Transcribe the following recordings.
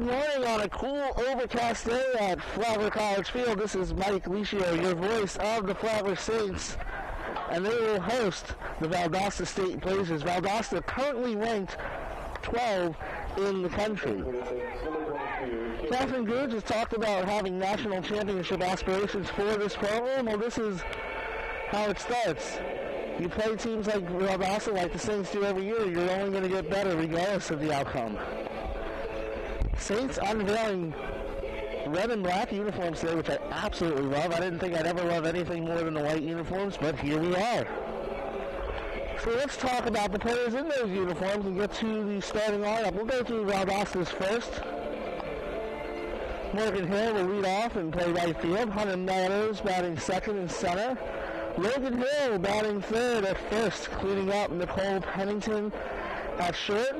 Good morning on a cool, overcast day at Flagler College Field. This is Mike Licio, your voice of the Flagler Saints, and they will host the Valdosta State Blazers. Valdosta currently ranked 12 in the country. Catherine Goods has talked about having national championship aspirations for this program. Well, this is how it starts. You play teams like Valdosta, like the Saints do every year, you're only going to get better regardless of the outcome. Saints unveiling red and black uniforms today, which I absolutely love. I didn't think I'd ever love anything more than the white uniforms, but here we are. So let's talk about the players in those uniforms and get to the starting lineup. We'll go through Valdosta's first. Morgan Hill will lead off and play right field. Hunter Meadows batting second and center. Logan Hill batting third at first, cleaning up Nicole Pennington at short.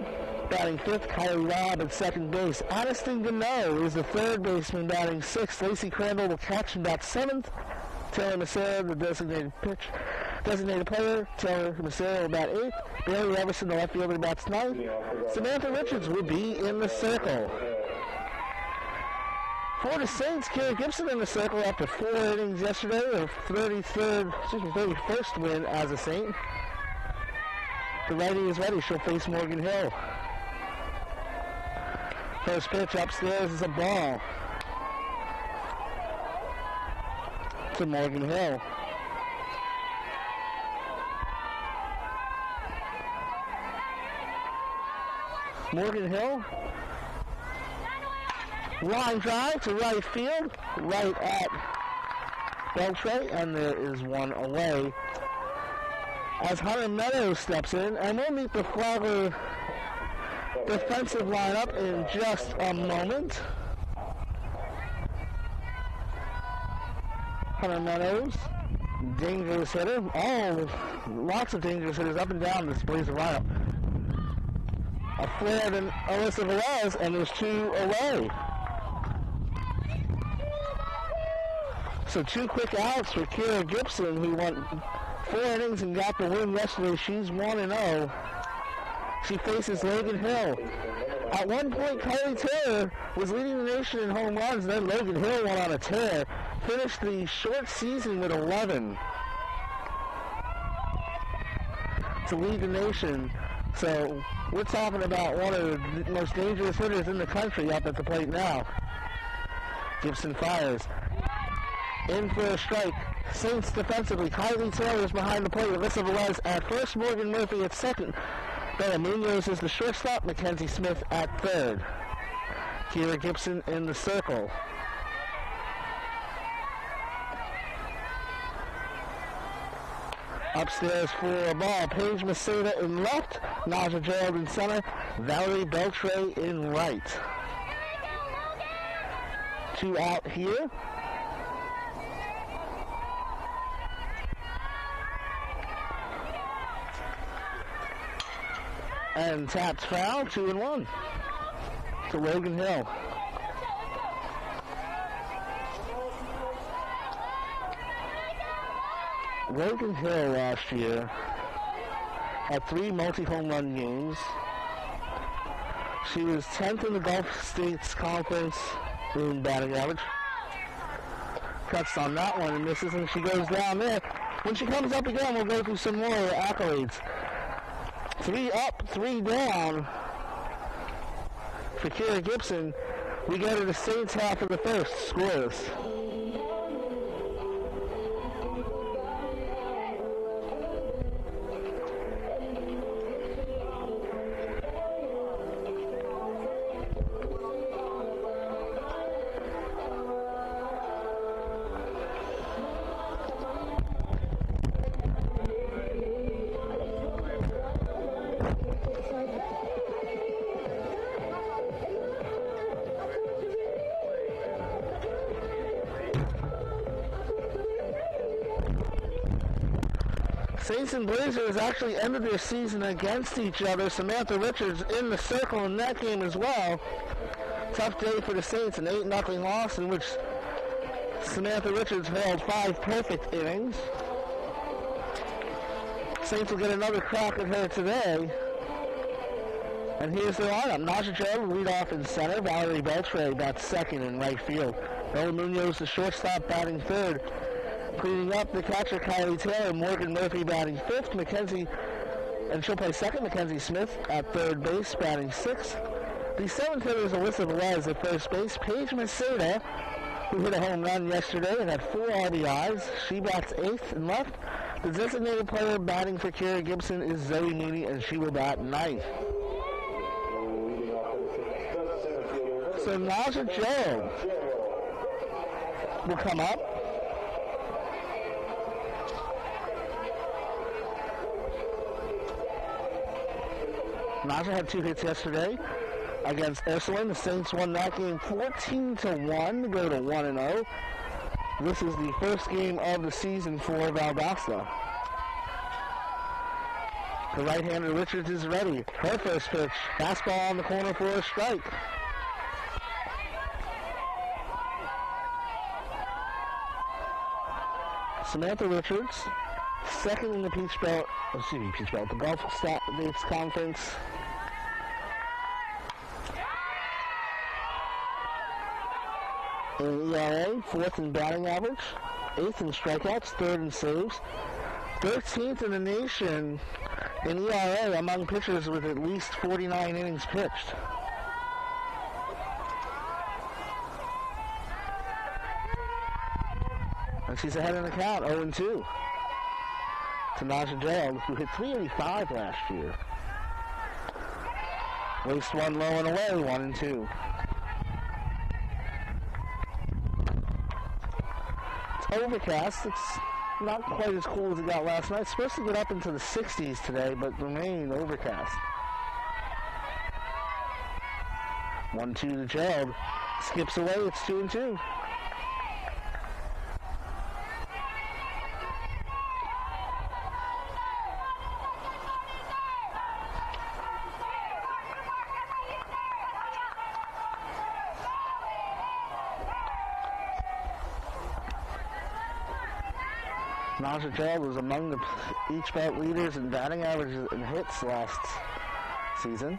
Batting fifth, Kylie Robb at second base. Addison Gano is the third baseman batting sixth. Lacey Crandall will catch and bat seventh. Taylor Macero, the designated pitch, designated player. Taylor Macero will bat eighth. Bailey Everson, the left fielder, bats ninth. Samantha Richards will be in the circle. For the Saints, Kara Gibson in the circle after four innings yesterday, her 33rd, excuse me, 31st win as a Saint. The righty is ready. She'll face Morgan Hill. First pitch upstairs is a ball to Morgan Hill. Morgan Hill. Line drive to right field, right at Beltre, and there is one away. As Hunter Meadows steps in, and we'll meet the Flagler defensive lineup in just a moment. Hunter Meadows, dangerous hitter. Oh, lots of dangerous hitters up and down this Blazer lineup. A flare than Alyssa Velez, and there's two away. So two quick outs for Kira Gibson, who went four innings and got the win yesterday. She's 1-0. She faces Logan Hill. At one point, Kylie Taylor was leading the nation in home runs. Then Logan Hill went on a tear. Finished the short season with 11 to lead the nation. So we're talking about one of the most dangerous hitters in the country up at the plate now. Gibson fires. In for a strike. Saints defensively. Kylie Taylor is behind the plate. Alyssa Velez at first. Morgan Murphy at second. Bella Munoz is the shortstop. Mackenzie Smith at third. Kira Gibson in the circle. Upstairs for a ball. Paige Maceda in left. Naja Gerald in center. Valerie Beltre in right. Two out here. And taps foul, two and one to Logan Hill. Logan Hill last year had three multi-home run games. She was 10th in the Gulf States Conference in batting average. Cuts on that one and misses, and she goes down there. When she comes up again, we'll go through some more accolades. Three up, three down for Kira Gibson. We go to the Saints half of the first. Scores. Actually ended their season against each other. Samantha Richards in the circle in that game as well. Tough day for the Saints, an 8-0 loss in which Samantha Richards held five perfect innings. Saints will get another crack at her today. And here's the lineup. Naja Joe lead off in center. Valerie Beltre bats second in right field. Bella Munoz, the shortstop, batting third. Cleaning up the catcher, Kylie Taylor. Morgan Murphy batting fifth. Mackenzie, and she'll play second. Mackenzie Smith at third base, batting sixth. The seventh hitter is Alyssa Velez at first base. Paige Maceda, who hit a home run yesterday and had four RBIs. She bats eighth and left. The designated player batting for Kira Gibson is Zoe Mooney, and she will bat ninth. So Naja Joe will come up. Naja had two hits yesterday against Ursuline. The Saints won that game 14 to 1 to go to 1 and 0. This is the first game of the season for Valdosta. The right-hander Richards is ready. Her first pitch, fastball on the corner for a strike. Samantha Richards, second in the Peach Belt, excuse me, Peach Belt, the Gulf States Conference. In ERA, fourth in batting average, eighth in strikeouts, third in saves, 13th in the nation in ERA among pitchers with at least 49 innings pitched. And she's ahead in the count, 0-2. To Naja Gerald, who hit 385 last year. Waste one low and away, 1 and 2. Overcast. It's not quite as cool as it got last night. It's supposed to get up into the 60s today, but remain overcast. 1-2 to Gerald. Skips away, it's 2 and 2. Gerald was among the Peach Belt leaders in batting averages and hits last season.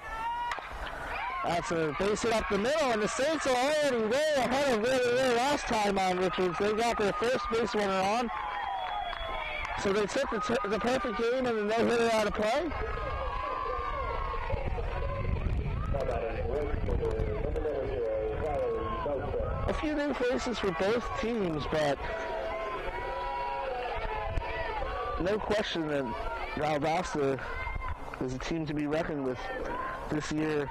That's a base hit up the middle, and the Saints are already way ahead of where they were last time on Richards. They got their first base runner on. So they took the, t- the perfect game and the no-hitter out of play. A few new faces for both teams, but no question that Valdosta is a team to be reckoned with this year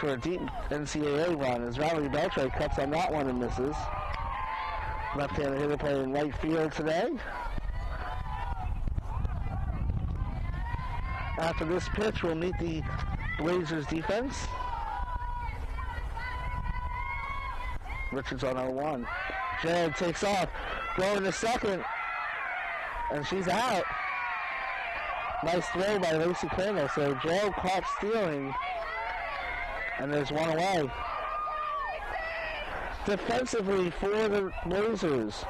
for a deep NCAA run as Valerie Beltre cuts on that one and misses. Left-handed hitter playing right field today. After this pitch, we'll meet the Blazers defense. Richards on 0-1. Gerald takes off. Going to second. And she's out. Nice throw by Lacey Crandall. So Joe caught stealing. And there's one away. Defensively for the Blazers.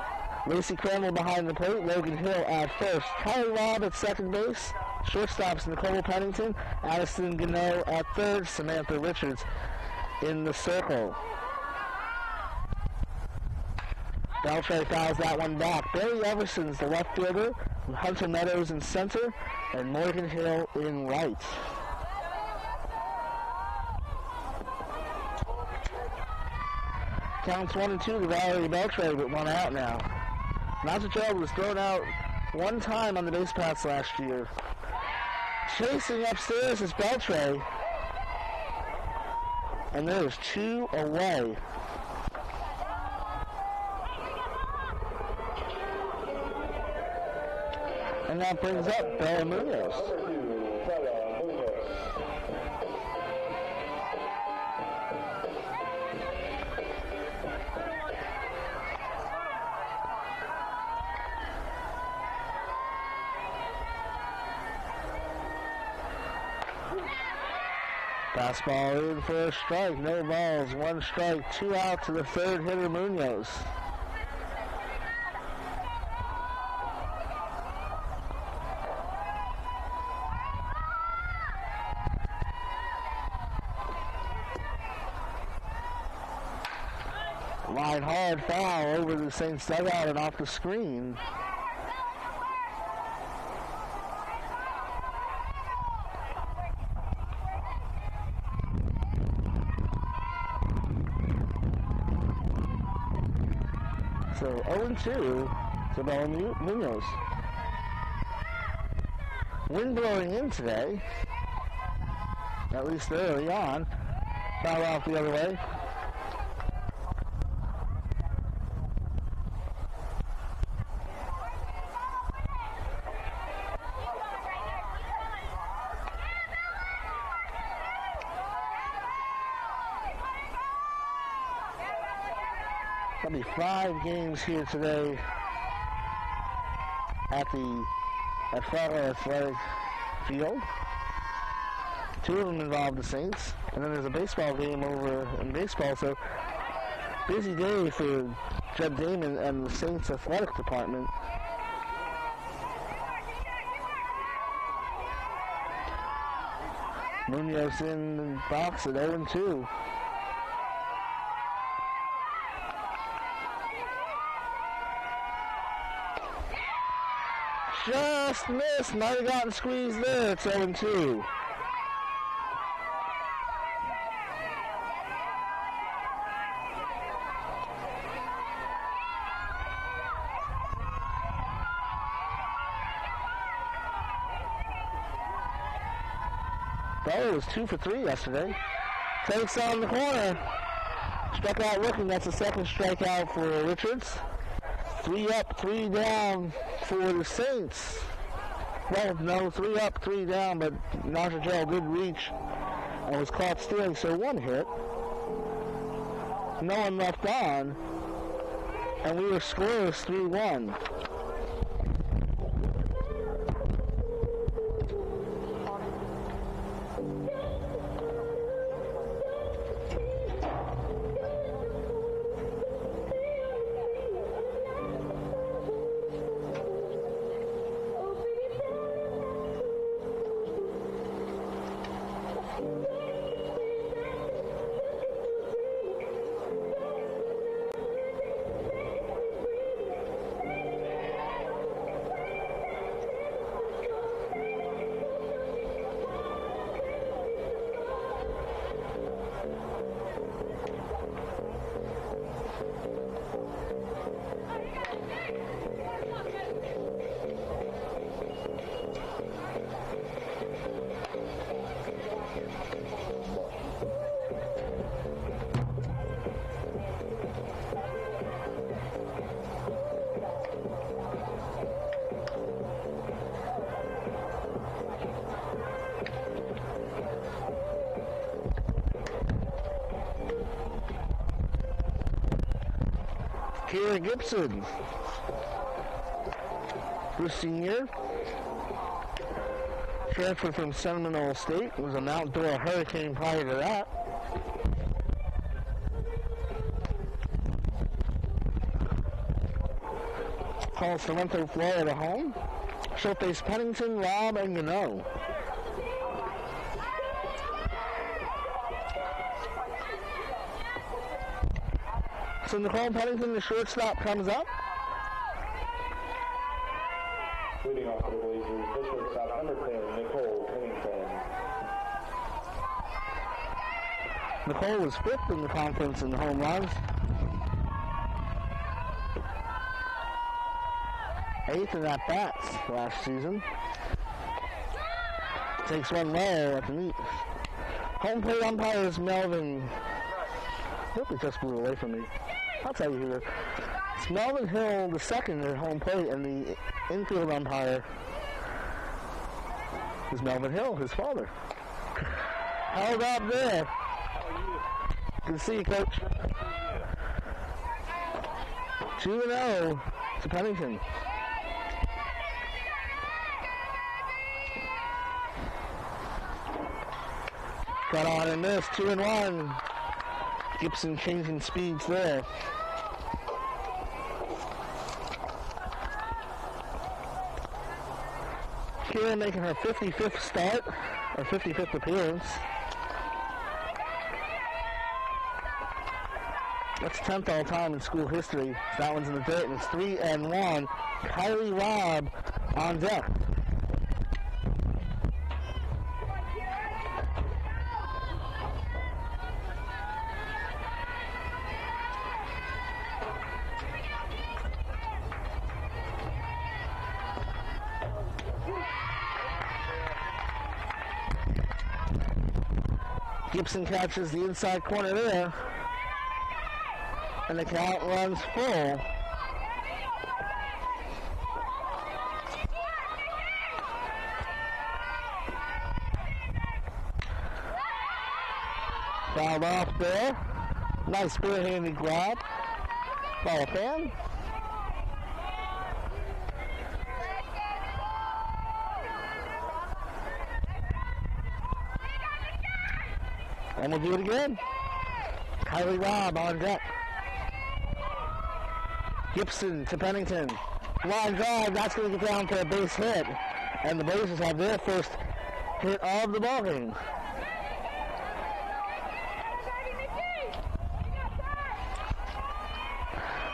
Lacey Crandall behind the plate. Logan Hill at first. Kylie Robb at second base. Shortstops Nicole Pennington. Addison Gano at third. Samantha Richards in the circle. Beltre fouls that one back. Barry Everson's the left fielder, Hunter Meadows in center, and Morgan Hill in right. Counts one and two to Valerie Beltre, but one out now. Naja was thrown out one time on the base paths last year. Chasing upstairs is Beltre. And there's two away. That brings up Bella Munoz. Fastball in for a strike. No balls. One strike. Two out to the third hitter, Munoz. Line hard foul over the Saints dugout and off the screen. So 0-2 to Bell Munoz. Wind blowing in today, at least early on. Foul off the other way. There'll be five games here today at the at Flagler Athletic Field. Two of them involve the Saints, and then there's a baseball game over in baseball. So busy day for Jed Damon and the Saints athletic department. Munoz in the box at 0 2. Just missed. Might have gotten squeezed there. It's 0 2. Bell was two for three yesterday. Takes on the corner. Struck out looking. That's the second strikeout for Richards. Three up, three down for the Saints. Well, no, three up, three down, but Najarel did reach and was caught stealing, so one hit. No one left on, and we were scoreless 3-1. Gibson, the senior, transferred from Seminole State, was an outdoor hurricane prior to that. Calls Sorrento, Florida home. Showface Pennington, Rob, and Gano. So Nicole Pennington, the shortstop, comes up. Leading off for the Blazers, the shortstop, number 10, Nicole Pennington. Nicole was fifth in the conference in the home runs. Eighth in at bats last season. Takes one low at the meet. Home plate umpire is Melvin. Hope it just blew away from me. I'll tell you who it is. Melvin Hill, the second at home plate, and the infield umpire is Melvin Hill, his father. Held up there. Good to see you, Coach. 2 and 0 to Pennington. Got on and missed. 2 and 1. Gibson changing speeds there. Kira making her 55th start, or 55th appearance. That's 10th all time in school history. That one's in the dirt, and it's 3 and 1. Kylie Robb on deck. Gibson catches the inside corner there. And the count runs full. Fouled off there. Nice spearhanded grab. Ball fan. We'll do it again. Kylie Robb on deck. Gibson to Pennington. Line drive, that's going to get down for a base hit. And the Blazers have their first hit of the ballgame.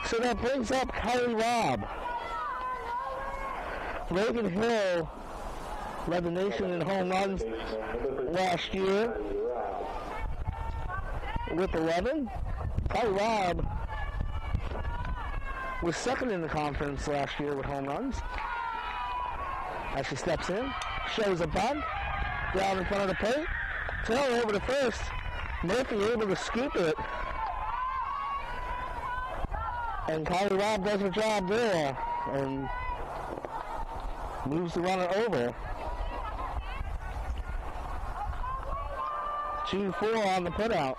So that brings up Kylie Robb. Reagan Hill led the nation in home runs last year with 11. Kylie Robb was second in the conference last year with home runs. As she steps in, shows a bunt, down in front of the plate, tail over to first. Murphy able to scoop it. And Kylie Robb does her job there and moves the runner over. 2-4 on the putout.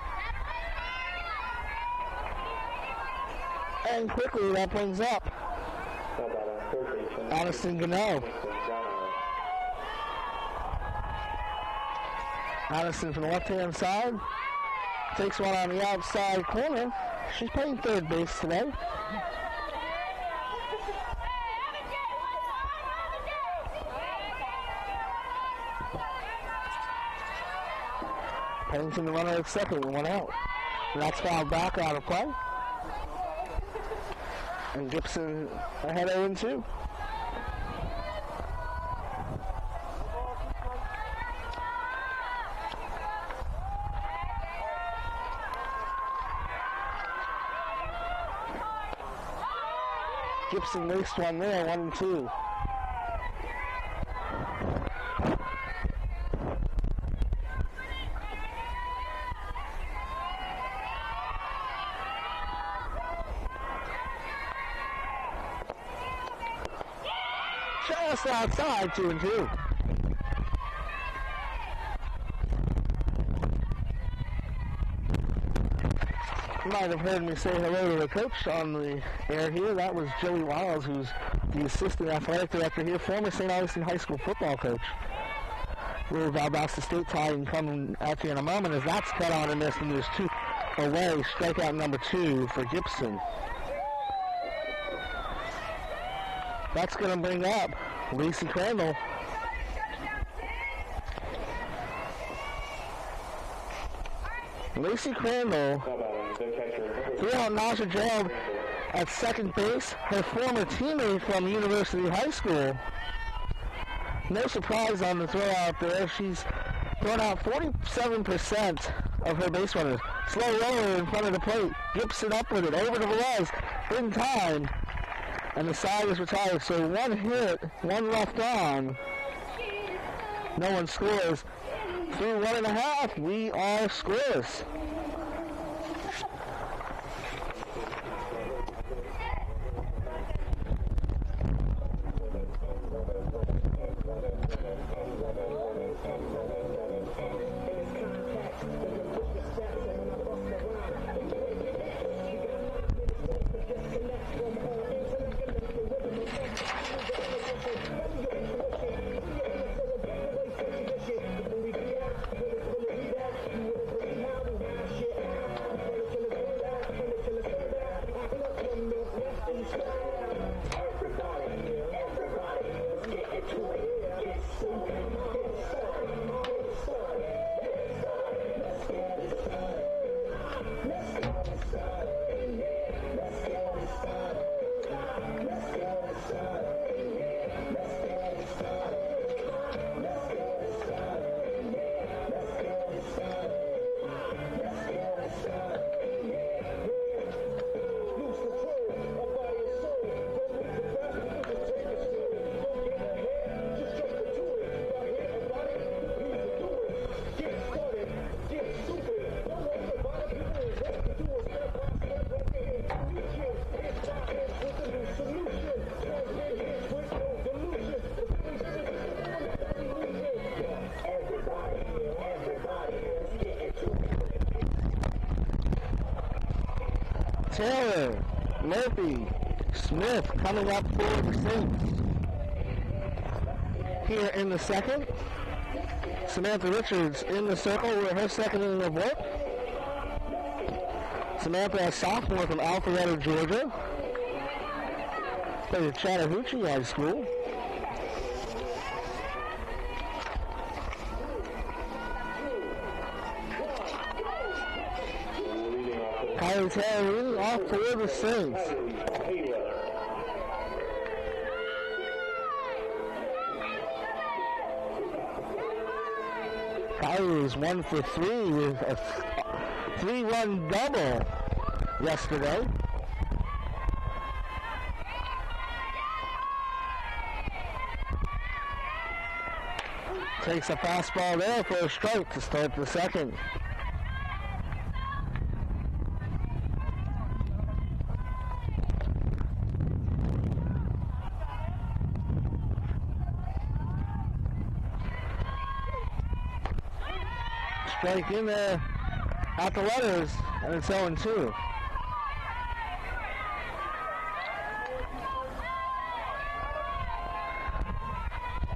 And quickly that brings up Addison Gano. Addison from the left-hand side takes one on the outside corner. She's playing third base today. Pennington the runner at second, one out. And that's fouled back out of play and Gibson ahead 0 2. Gibson makes one there, 1 and 2. side, two and two. You might have heard me say hello to the coach on the air here. That was Joey Wiles, who's the assistant athletic director here, former St. Augustine High School football coach. We're about to state tie and coming at you in a moment as that's cut on and missed, and there's two away, strikeout number two for Gibson. That's going to bring up Lacey Crandall. Lacey Crandall threw out Naja Gerald at second base, her former teammate from University High School. No surprise on the throw out there. She's thrown out 47% of her base runners. Slow roller in front of the plate. Gibson up with it. Over to Velez. In time. And the side is retired. So one hit, one left on. No one scores. Through one and a half, we are scoreless. Murphy, Smith coming up for the Saints. Here in the second, Samantha Richards in the circle with her second in the work. Samantha, a sophomore from Alpharetta, Georgia. Played at Chattahoochee High School. Leading off for the Saints. Was one for three with a three-run double yesterday. Takes a fastball there for a strike to start the second. Strike in there at the letters, and it's 0-2.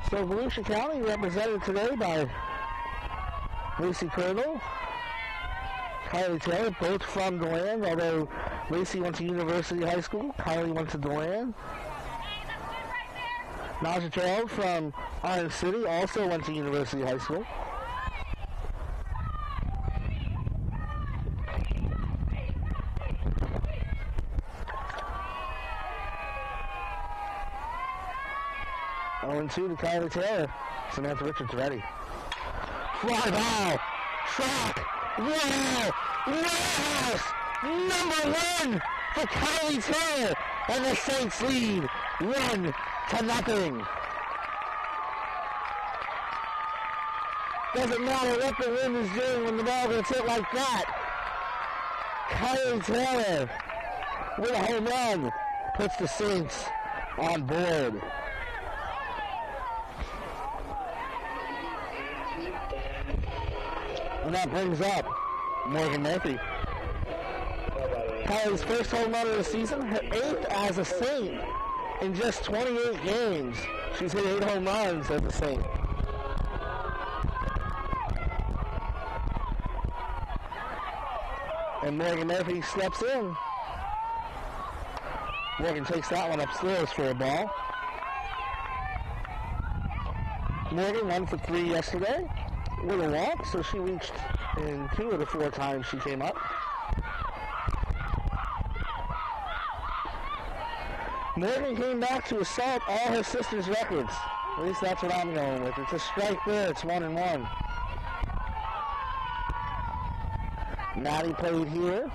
So Volusia County represented today by Lucy Colonel, Kylie Taylor, both from DeLand, although Lucy went to University High School, Kylie went to DeLand. Naja Gerald from Orange City also went to University High School. two to Kylie Taylor. Samantha Richards ready. Fly ball. Track. Wow. Wow. Number one for Kylie Taylor. And the Saints lead one to nothing. Doesn't matter what the wind is doing when the ball gets hit like that. Kylie Taylor with a home run puts the Saints on board. And that brings up Morgan Murphy. Kylie's first home run of the season, her eighth as a Saint in just 28 games. She's hit eight home runs as a Saint. And Morgan Murphy steps in. Morgan takes that one upstairs for a ball. Morgan one for three yesterday with a walk, so she reached in two of the four times she came up. Morgan came back to assault all her sister's records. At least that's what I'm going with. It's a strike there. It's one and one. Maddie played here.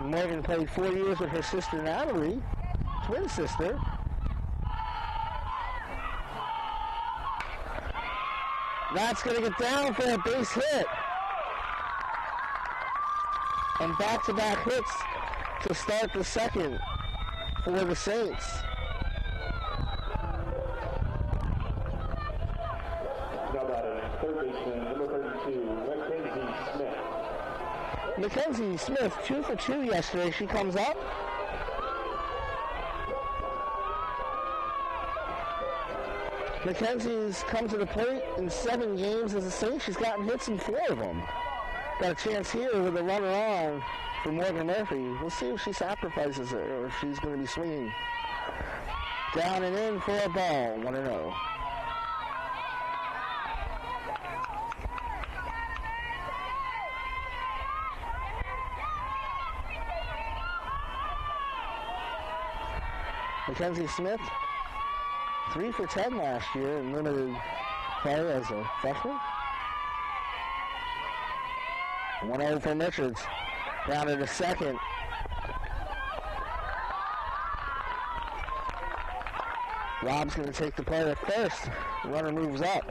Morgan played four years with her sister Natalie, twin sister. That's going to get down for a base hit. And back-to-back hits to start the second for the Saints. Now batting, third baseman, number 32, Mackenzie Smith. Mackenzie Smith, two for two yesterday. She comes up. Mackenzie's come to the plate in seven games as a Saint. She's gotten hits in four of them. Got a chance here with a runner on for Morgan Murphy. We'll see if she sacrifices it or if she's going to be swinging. Down and in for a ball, 1 0. Mackenzie Smith three for 10 last year in limited play as a freshman. 1-0 from Richards. Down to the second. Rob's going to take the play at first. Runner moves up.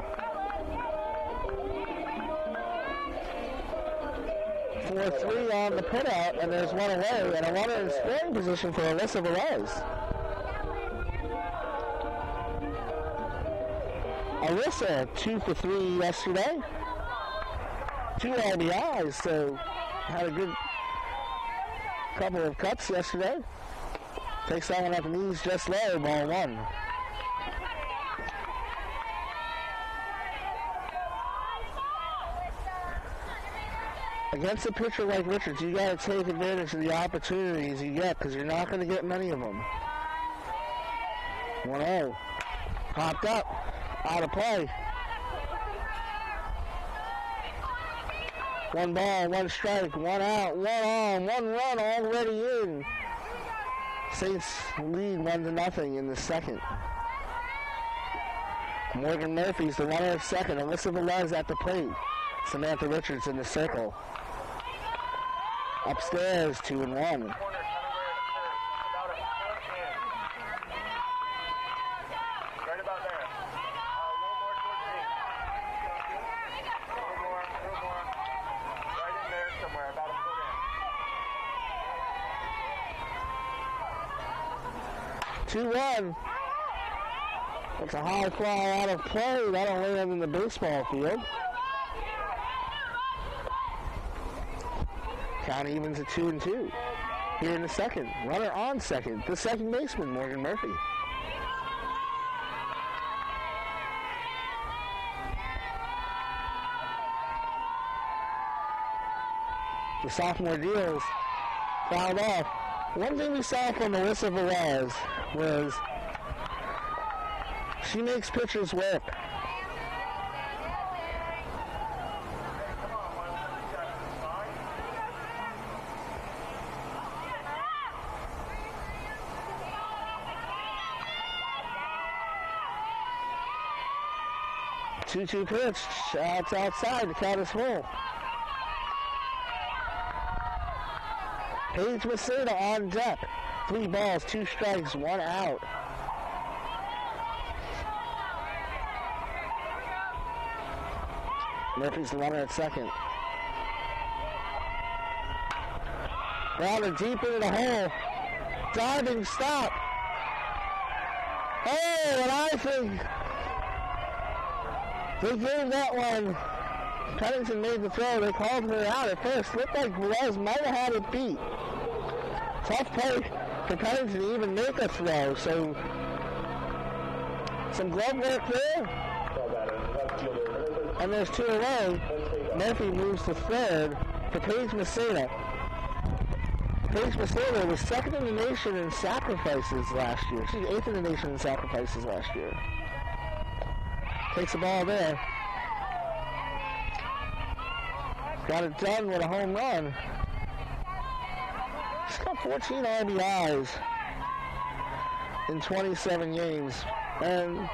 4-3 on the putout, and there's one away, and a runner in scoring position for Alyssa Velez. Alyssa, two for three yesterday. Two RBIs, so had a good couple of cuts yesterday. Takes that one up the knees just low, ball one. Against a pitcher like Richards, you got to take advantage of the opportunities you get because you're not going to get many of them. 1-0. Popped up. Out of play. One ball, one strike, one out, one on, one run already in. Saints lead one to nothing in the second. Morgan Murphy's the runner at second. Alyssa Velez at the plate. Samantha Richards in the circle. Upstairs, two and one. Two one. It's a high fly out of play. That'll land in the baseball field. Count evens at two and two. Here in the second. Runner on second. The second baseman, Morgan Murphy. The sophomore deals fouled off. One thing we saw from Alyssa Velez was she makes pitchers work. Two-two pitch. Shots outside. The count is full. Paige Messina on deck. Three balls, two strikes, one out. Murphy's the runner at second. Grounded deep into the hole. Diving stop. Oh, and I think they gave that one. Pennington made the throw. They called her out at first. Looked like Velez might have had it beat. Tough play Pennington to even make a throw. So some glove work there. And there's two away. Murphy moves to third for Paige Messina. Paige Messina was second in the nation in sacrifices last year. She's eighth in the nation in sacrifices last year. Takes the ball there. Got it done with a home run. She's got 14 RBIs in 27 games. And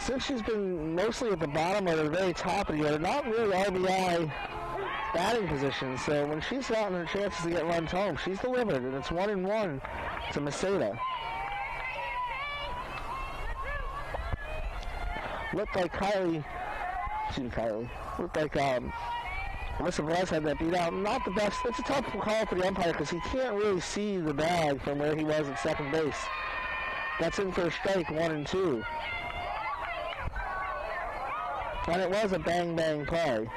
since she's been mostly at the bottom or the very top of the order, not really RBI batting position. So when she's out gotten her chances to get runs home, she's delivered, and it's one and one to Maseda. Looked like Kylie, excuse me, Kylie, looked like um, Velez had that beat out. Not the best. It's a tough call for the umpire because he can't really see the bag from where he was at second base. That's in for a strike, one and two. And it was a bang bang play.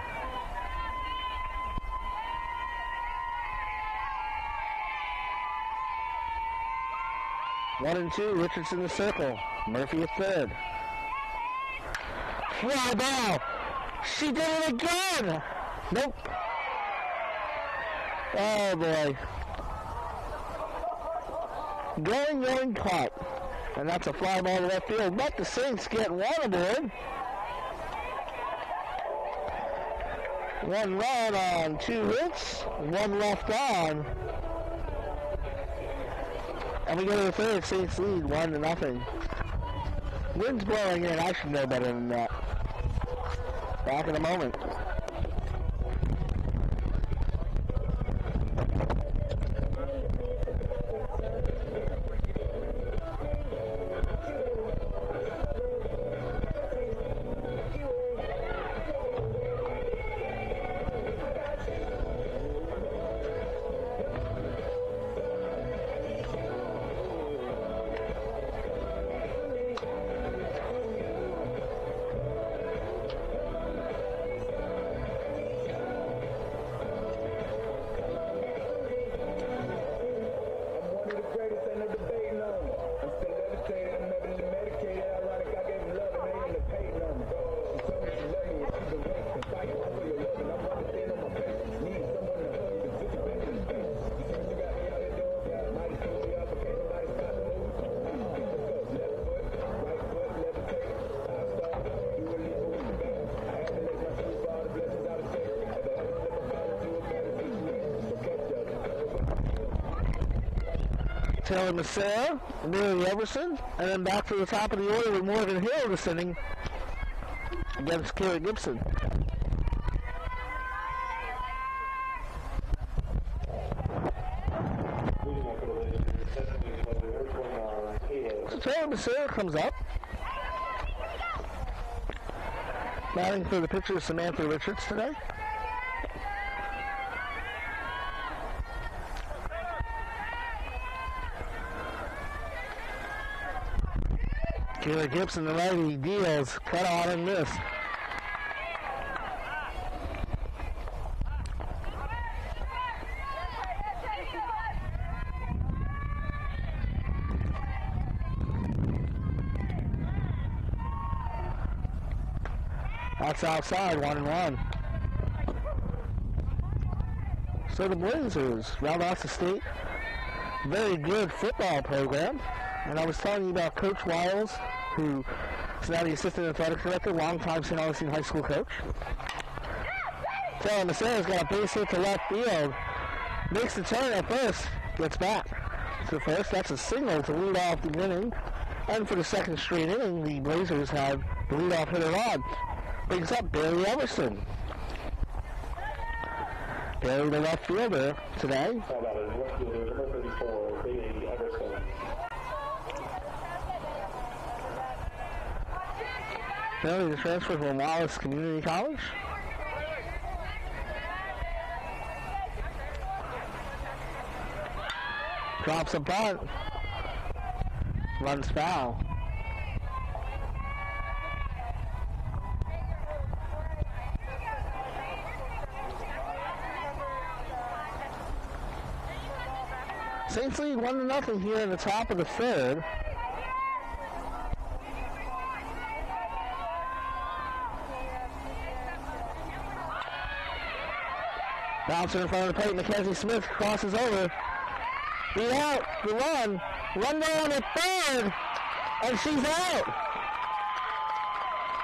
One and two, Richards in the circle. Murphy at third. Fly ball. She did it again. Nope. Oh boy. Going, going, caught. And that's a fly ball to left field. But the Saints get one aboard. One run on two hits, one left on. And we go to the third, Saints lead, one to nothing. Wind's blowing in, I should know better than that. Back in a moment. Taylor Massera, Mary Everson, and then back to the top of the order with Morgan Hill descending against Kira Gibson. So Taylor Massera comes up. Batting for the pitcher Samantha Richards today. Kayla Gibson, the righty, deals, cut on and miss. That's outside, one and one. So the Blazers, the State, very good football program. And I was telling you about Coach Wiles, who is now the assistant athletic director, longtime St. Augustine High School coach. Taylor Macero's got a base hit to left field. Makes the turn at first, gets back to first. That's a signal to lead off the inning. And for the second straight inning, the Blazers have the leadoff hitter on. Brings up Barry Everson. Barry, the left fielder today. How about it? Left fielder, number 34, Bailey Everson. Barry, the transfer from Wallace Community College. Drops a bunt. Runs foul. Saints lead one to nothing here in the top of the third. Bouncer in front of the plate. Mackenzie Smith crosses over. Beat out. The run. Run down at third. And she's out.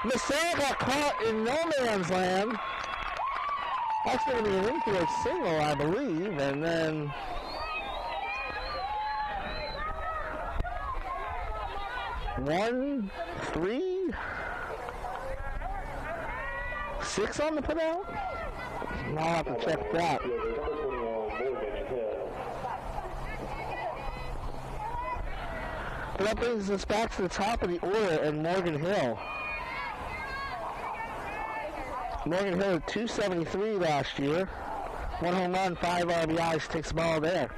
Massey got caught in no man's land. That's going to be an infield single, I believe. And then one, three, six on the putout. I'll have to check that. Fielder, number 21, Morgan Hill. But that brings us back to the top of the order and Morgan Hill. Morgan Hill at 273 last year. One home run, five RBIs, takes the ball there.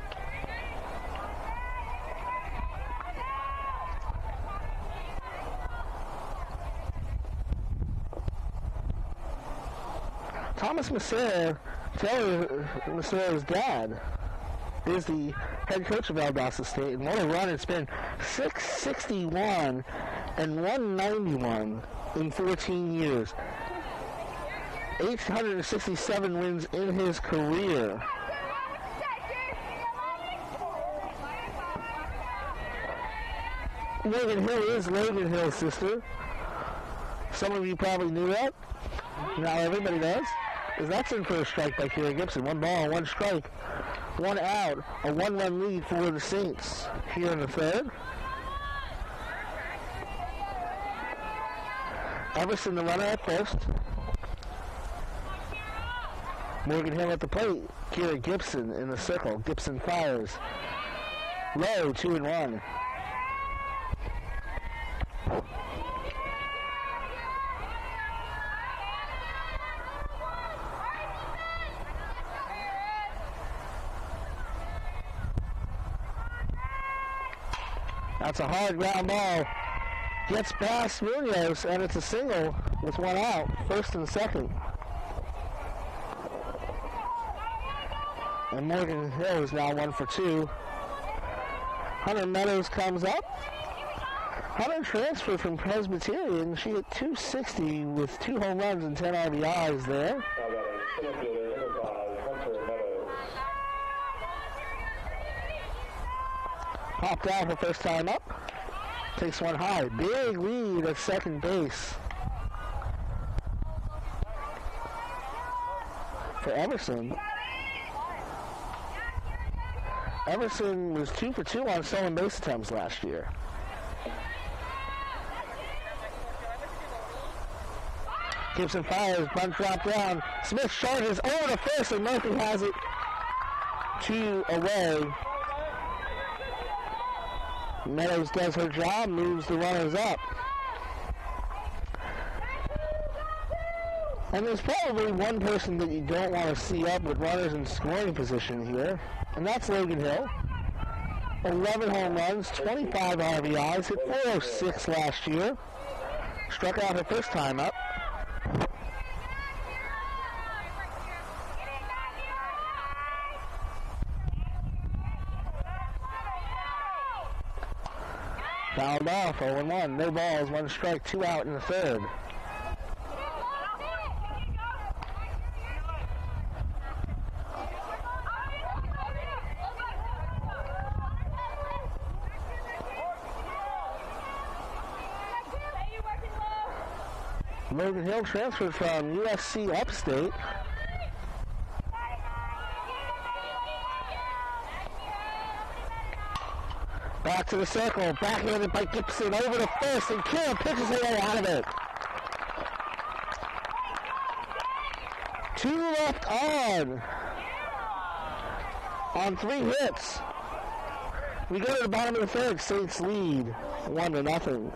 Thomas Massera, Taylor Massera's dad, is the head coach of Valdosta State. And what a run it's been. 661 and 191 in 14 years. 867 wins in his career. Morgan Hill is Logan Hill's sister. Some of you probably knew that. Now everybody does. That's in for a strike by Kira Gibson. One ball, one strike, one out. A one-run lead for the Saints here in the third. Everson the runner at first. Morgan Hill at the plate. Kira Gibson in the circle. Gibson fires. Low, two and one. That's a hard ground ball. Gets past Munoz, and it's a single with one out, first and second. And Morgan Hill is now one for two. Hunter Meadows comes up. Hunter transferred from Presbyterian. She hit 260 with two home runs and 10 RBIs there. How about it? Center fielder, number 5, Hunter Meadows. Popped out her first time up. Takes one high. Big lead at second base. For Emerson. Everson was two for two on stolen base attempts last year. Gibson fires, bunt drop down. Smith charges over to first, and Murphy has it two away. Meadows does her job, moves the runners up. And there's probably one person that you don't want to see up with runners in scoring position here, and that's Logan Hill. 11 home runs, 25 RBIs, hit 406 last year. Struck out her first time up. Fouled off, 0-1. No balls, one strike, two out in the third. Logan Hill transferred from USC Upstate. Back to the circle, backhanded by Gibson, over to first, and Kira pitches her way out of it. Two left on. On three hits. We go to the bottom of the third, Saints lead, one to nothing.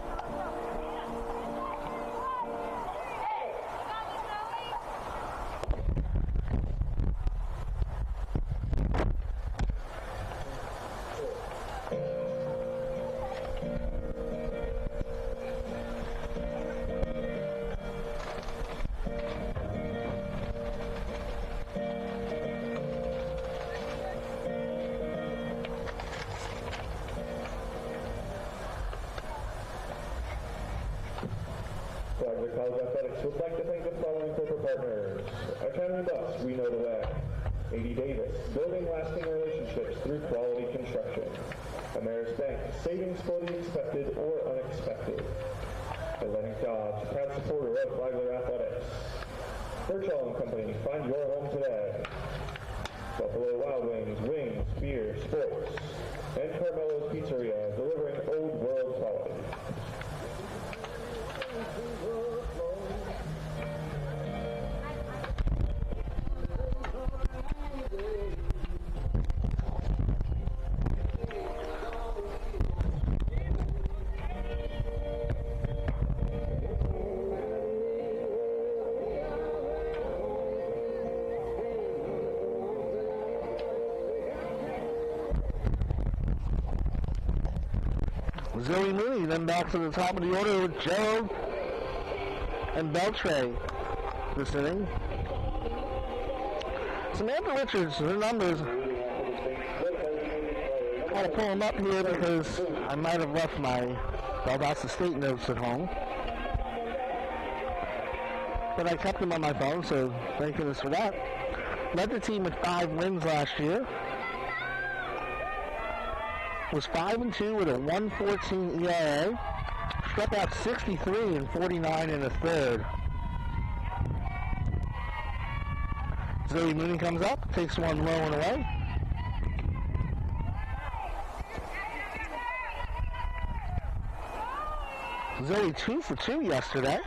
Construction. Ameris Bank, savings for the expected or unexpected. Atlantic Dodge, proud supporter of Flagler Athletics. Birchall and Company, find your home today. Buffalo Wild Wings, wings, beer, sports. And Carmelo's Pizzeria, delivering Then back to the top of the order with Gerald and Beltre this inning. Samantha Richards, her numbers, I gotta pull them up here because I might have left my Valdosta State notes at home. But I kept them on my phone, so thank goodness for that. Led the team with five wins last year was 5 and 2 with a 114 ERA. Struck out 63 and 49 in the third. Zoe Mooney comes up, takes one low and away. Zoe two for two yesterday.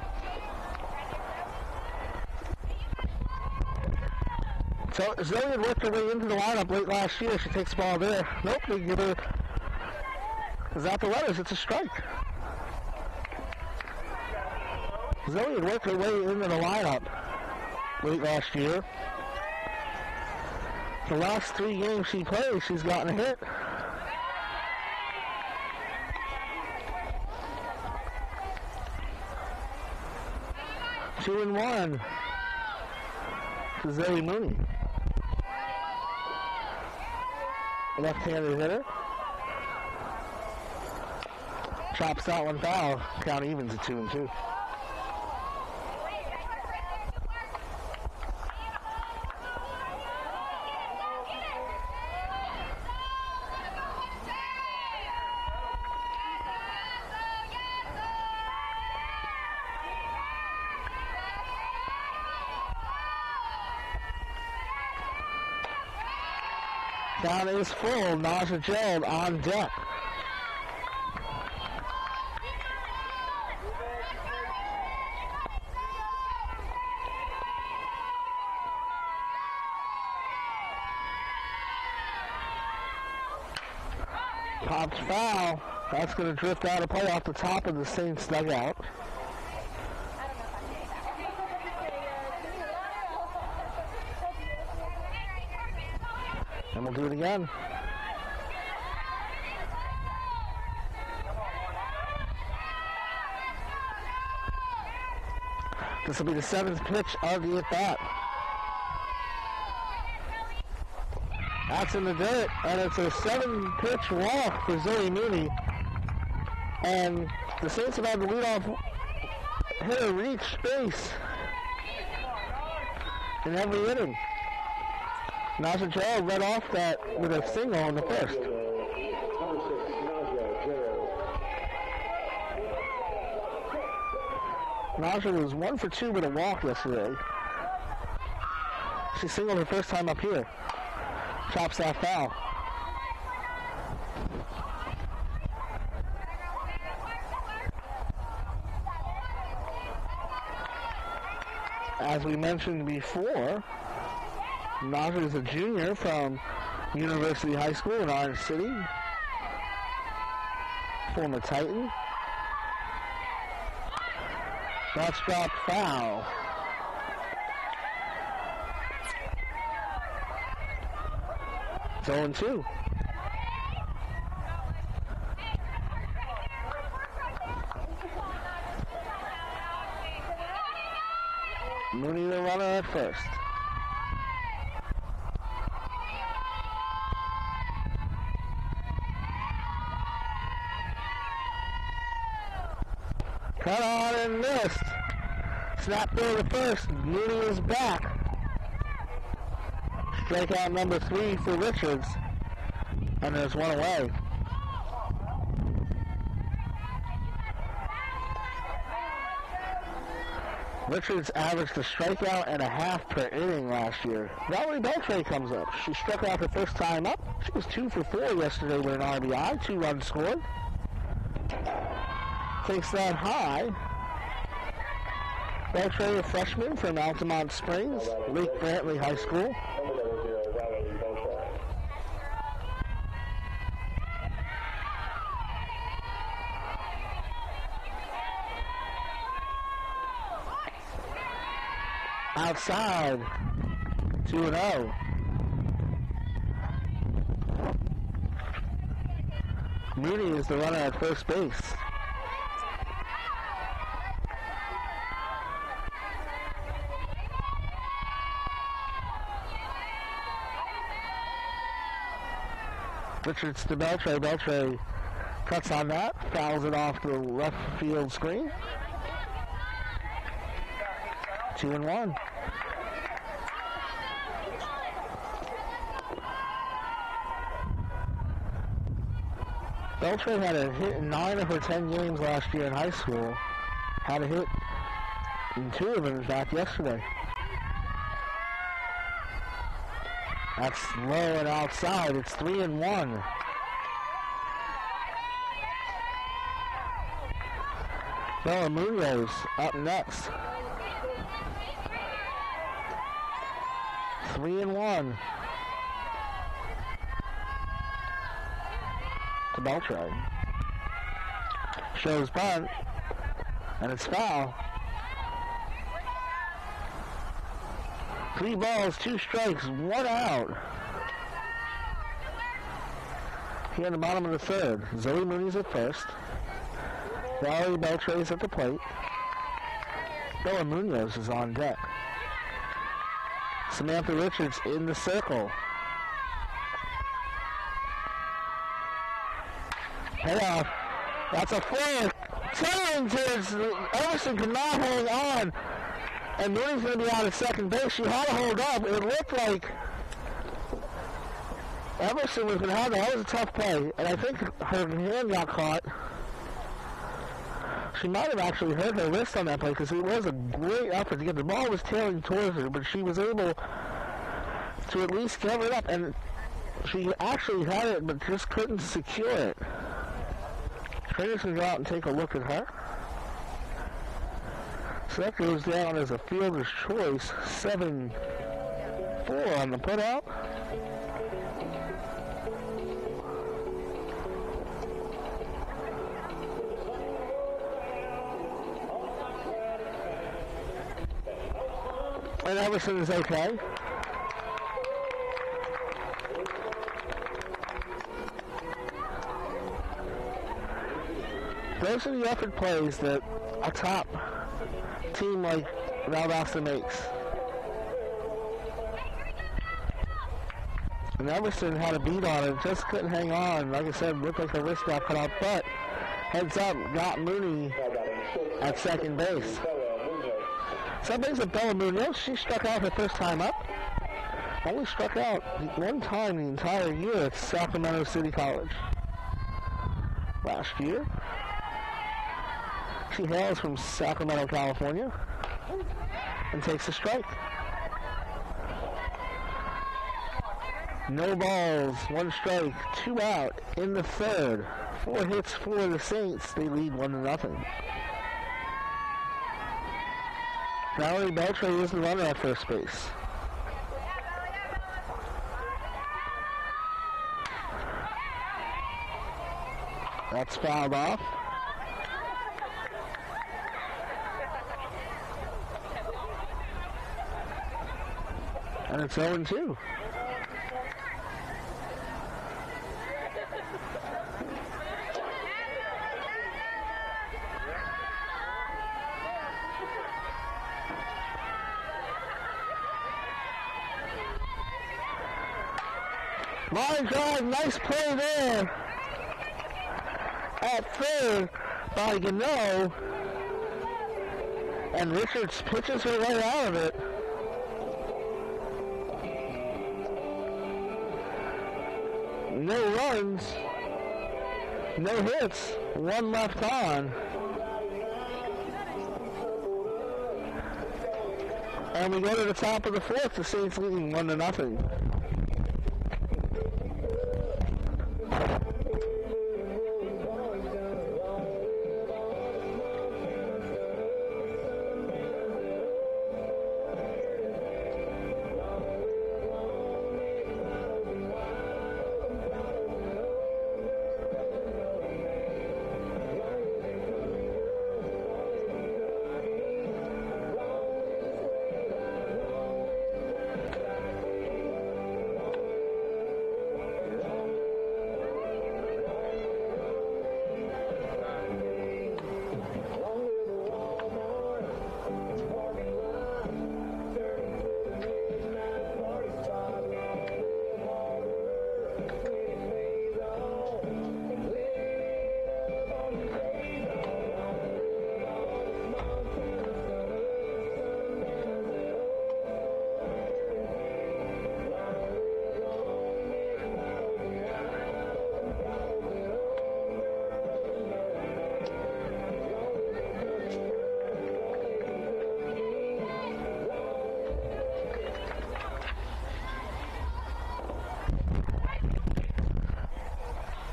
So Zoe had worked her way into the lineup late last year. She takes the ball there. Nope, they give her is that the letters? It's a strike. Zoe had worked her way into the lineup late last year. The last three games she played, she's gotten a hit. Two and one to Zoe Mooney. Left-handed hitter. Chops that one foul. Count evens at two and two. Count is full. Naja Gerald on deck. Popped foul. That's going to drift out of play off the top of the Saints dugout. And we'll do it again. This will be the seventh pitch of the at-bat. That's in the dirt, and it's a seven-pitch walk for Zoe Mooney. And the Saints have had the leadoff hitter reach space in every inning. Naja Gerald led off that with a single in the first. Naja was one for two with a walk yesterday. She singled her first time up here. Chops that foul. As we mentioned before, Naja is a junior from University High School in Orange City. Former Titan. That's dropped foul. 0 2. Mooney the runner at first. Cut on and missed. Snap through the first. Mooney is back. Strikeout number three for Richards. And there's one away. Richards averaged a strikeout and a half per inning last year. Valerie Beltre comes up. She struck out her first time up. She was two for four yesterday with an RBI, two runs scored. Takes that high. Beltre, a freshman from Altamonte Springs, Lake Brantley High School. Outside, 2 and 0. Mooney is the runner at first base. Richards to Beltre. Beltre cuts on that, fouls it off the left field screen. Two and one. Beltre had a hit in nine of her ten games last year in high school. Had a hit in two of them, in fact, yesterday. That's low and outside. It's three and one. Bella Munoz up next. Three and one. To Beltre. Shows bunt. And it's foul. Three balls, two strikes, one out. Here in the bottom of the third. Zoe Mooney's at first. Valerie Beltre's at the plate. Bella Munoz is on deck. Samantha Richards in the circle. Payoff. That's a. Turning towards Everson could not hang on. And Mooney's going to be out at second base. She had to hold up. It looked like Everson was going to have that. That was a tough play. And I think her hand got caught. She might have actually hurt her wrist on that play because it was a great effort to get the ball was tailing towards her, but she was able to at least cover it up. And She actually had it, but just couldn't secure it. Trainers can go out and take a look at her. So that goes down as a fielder's choice, 7-4 on the putout. And Everson is okay. Those are the effort plays that a top team like Valdosta makes. And Everson had a beat on it, just couldn't hang on. Like I said, looked like the wrist got cut off, but heads up, got Mooney at second base. That brings up Bella Munoz. She struck out her first time up. Only struck out one time the entire year at Sacramento City College. Last year. She hails from Sacramento, California. And takes a strike. No balls, one strike, two out in the third. Four hits for the Saints. They lead one to nothing. Valerie Beltre is the runner at first base. That's fouled off. And it's 0 2. Line drive, nice play there. At third by Gano. And Richards pitches her way out of it. No runs, no hits, one left on. And we go to the top of the fourth, the Saints leading one to nothing.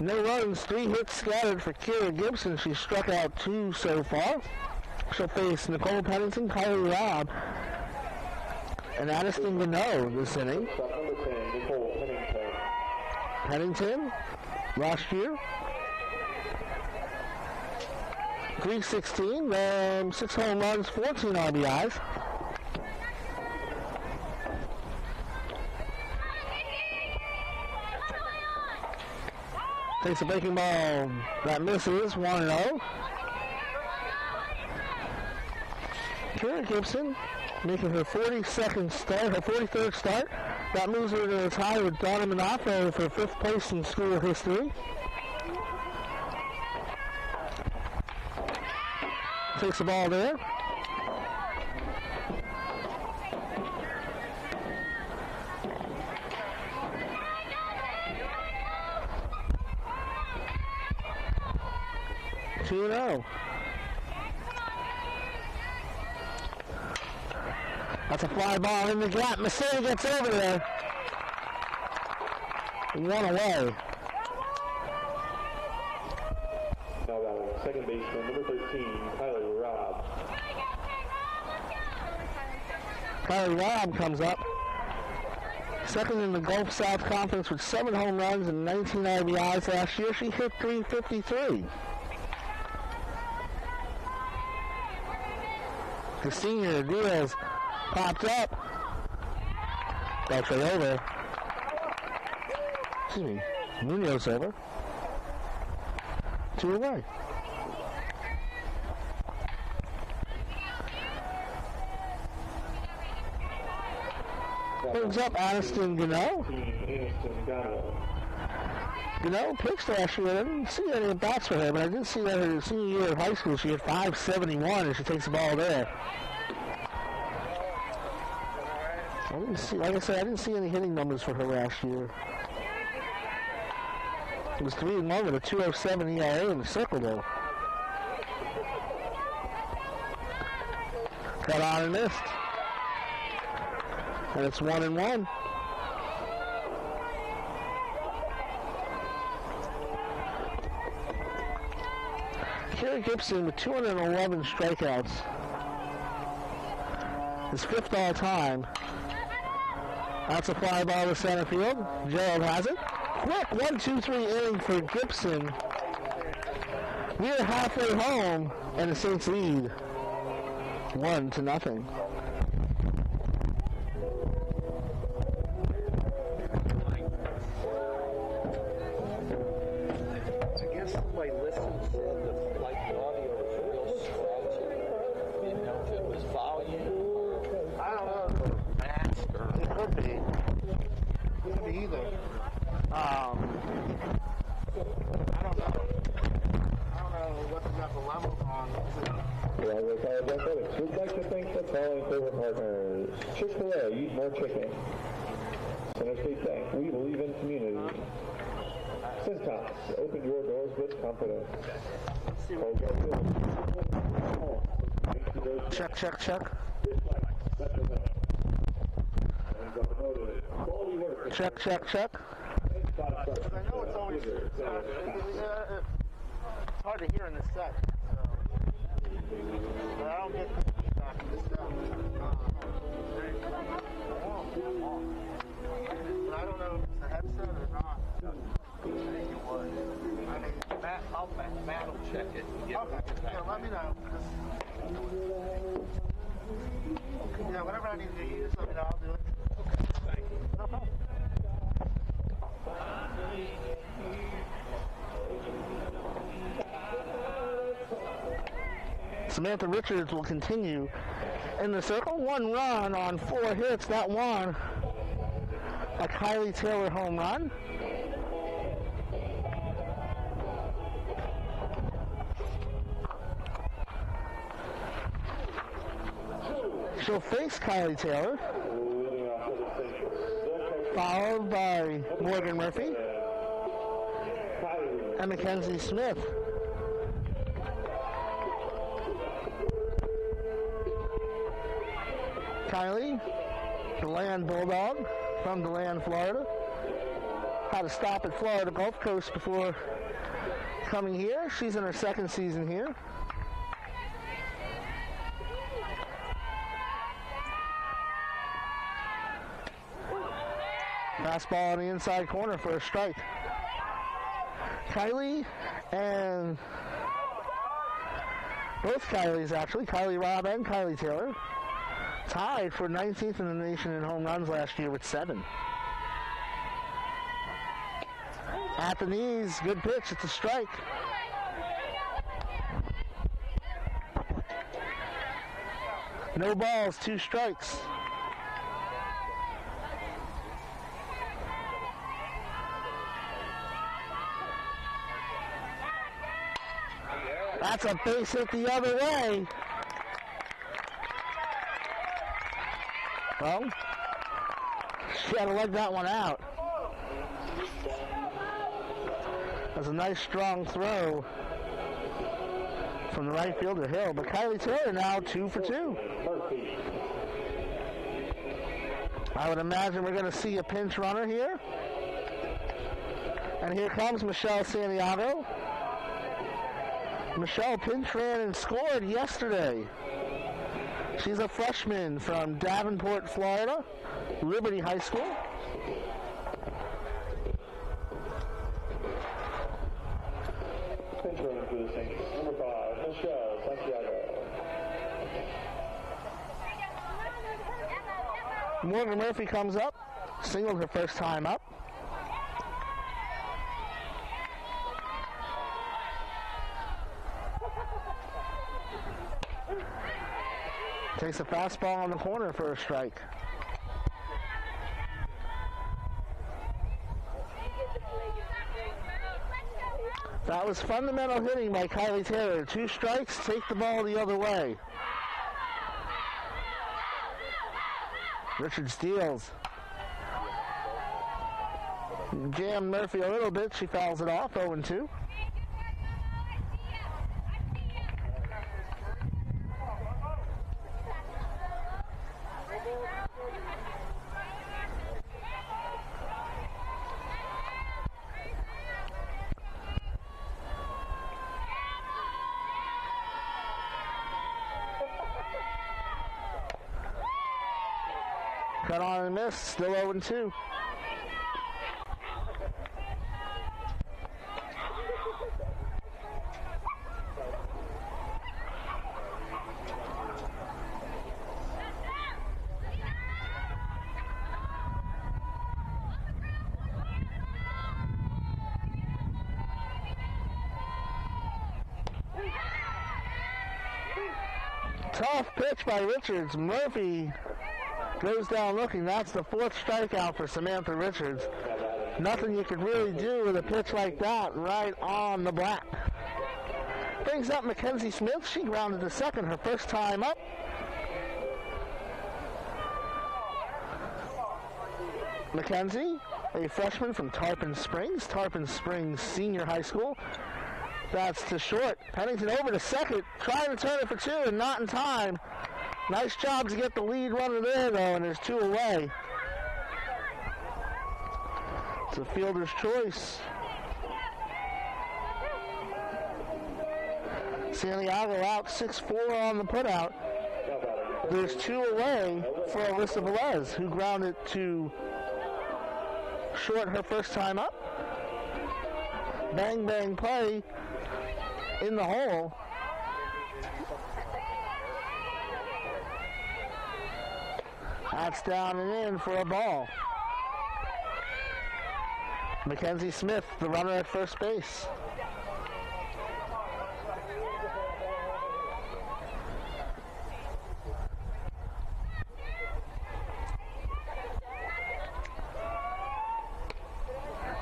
No runs, three hits scattered for Kira Gibson. She struck out two so far. She'll face Nicole Pennington, Kylie Robb, and Addison Gano this inning. Pennington, last year. 316, um, six home runs, 14 RBIs. Takes a breaking ball that misses, 1-0. Karen Gibson making her 42nd start, her 43rd start. That moves her to the tie with Donna Manafo for fifth place in school history. Takes the ball there. Two zero. That's a fly ball in the gap. Messina gets over there. one away. Now second baseman number 13, Kylie Robb. Kylie Robb comes up. Second in the Gulf South Conference with seven home runs and 19 RBIs last year. She hit 353. The senior Diaz popped up. Right over. Excuse me. Munoz over. Two away. Brings up Addison Gano. Gano pitched last year. I didn't see any bats for her, but I did see that her senior year of high school she had 571 and she takes the ball there. I didn't see, like I said, I didn't see any hitting numbers for her last year. It was 3 and 1 with a 207 ERA in the circle though. Got on and missed. And it's 1 and 1. Kerry Gibson with 211 strikeouts. His fifth all time. That's a fly ball to center field. Gerald has it. Quick one, two, three inning for Gibson. We're halfway home, and the Saints lead one to nothing. Check, check, check. Check, check, check. I know it's always uh, uh, it's hard to hear in this set. So. But I don't get feedback in this set. Uh, but I don't know if it's a headset or not. I think it was. I mean, Matt, I'll, Matt, Matt will check it. And get okay. Yeah, let me know. 'cause- yeah, whatever I need to use, let me know. I'll do it. Thank you. No problem. Samantha Richards will continue in the circle. One run on four hits. That one, a Kylie Taylor home run. She'll face Kylie Taylor, followed by Morgan Murphy and Mackenzie Smith. Kylie, DeLand Bulldog from DeLand, Florida. Had a stop at Florida Gulf Coast before coming here. She's in her second season here. Fastball on the inside corner for a strike. Kylie and both Kylies actually, Kylie Robb and Kylie Taylor, tied for 19th in the nation in home runs last year with seven. At the knees, good pitch, it's a strike. No balls, two strikes. That's a base hit the other way. Well, she had to leg that one out. That's a nice strong throw from the right fielder Hill. But Kylie Taylor now two for two. I would imagine we're going to see a pinch runner here. And here comes Michelle Santiago. Michelle pinch ran and scored yesterday. She's a freshman from Davenport, Florida, Liberty High School. Pinch running for the Saints. Number five, Michelle Santiago. Morgan Murphy comes up, singled her first time up. Takes a fastball on the corner for a strike. That was fundamental hitting by Kylie Taylor. Two strikes, take the ball the other way. Richard steals. Jam Murphy a little bit. She fouls it off. 0 2. Cut on and miss. Still 0 2. Tough pitch by Richards. Murphy goes down looking. That's the fourth strikeout for Samantha Richards. Nothing you could really do with a pitch like that right on the black. Brings up Mackenzie Smith. She grounded to second her first time up. Mackenzie, a freshman from Tarpon Springs, Tarpon Springs Senior High School. That's to short. Pennington over to second, trying to turn it for two and not in time. Nice job to get the lead runner there, though, and there's two away. It's a fielder's choice. Santiago out 6-4 on the putout. There's two away for Alyssa Velez, who grounded to short her first time up. Bang, bang play in the hole. That's down and in for a ball. Mackenzie Smith, the runner at first base.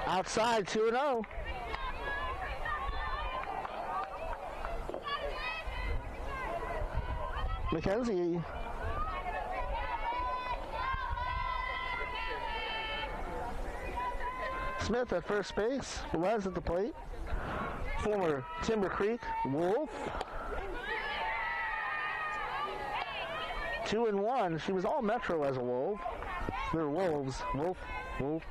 Outside 2 0. Mackenzie Smith at first base, Velez at the plate. Former Timber Creek Wolf. Two and one. She was all Metro as a Wolf. They're Wolves. Wolf, Wolf.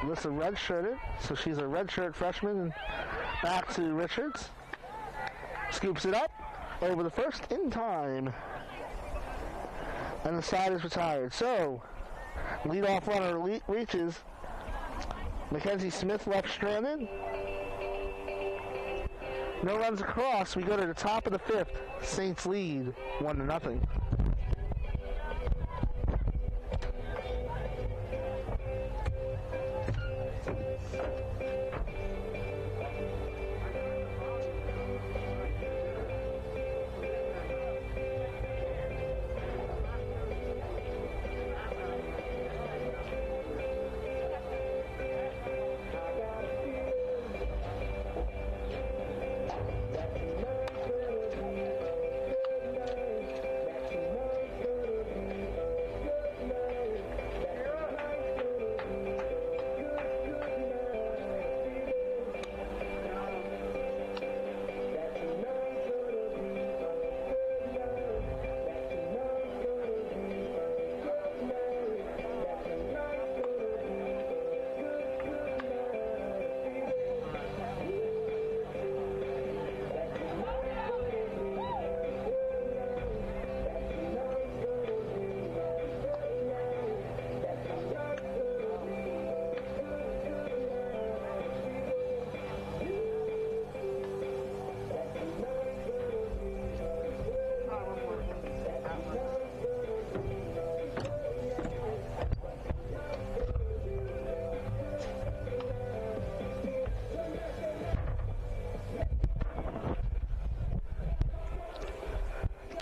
Alyssa redshirted, so she's a redshirt freshman. Back to Richards. Scoops it up over the first in time. And the side is retired. So, leadoff runner le- reaches. Mackenzie Smith left stranded. No runs across. We go to the top of the fifth. Saints lead one to nothing.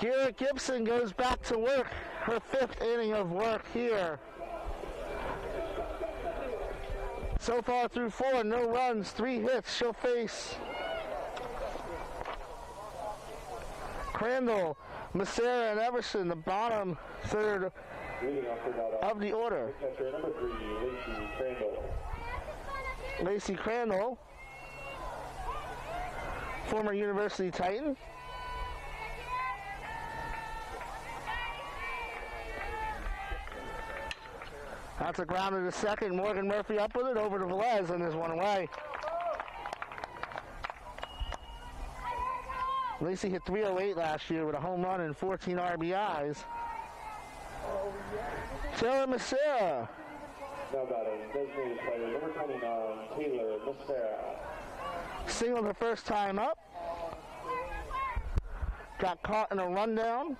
Kira Gibson goes back to work, her fifth inning of work here. So far through four, no runs, three hits. She'll face Crandall, Massera, and Everson, the bottom third of the order. Lacey Crandall, former University Titan. A ground to the second. Morgan Murphy up with it over to Velez and there's one away. Lacey hit 308 last year with a home run and 14 RBIs. Taylor Massera Now batting, designated player number 29, Taylor Massera. singled her first time up. Got caught in a rundown.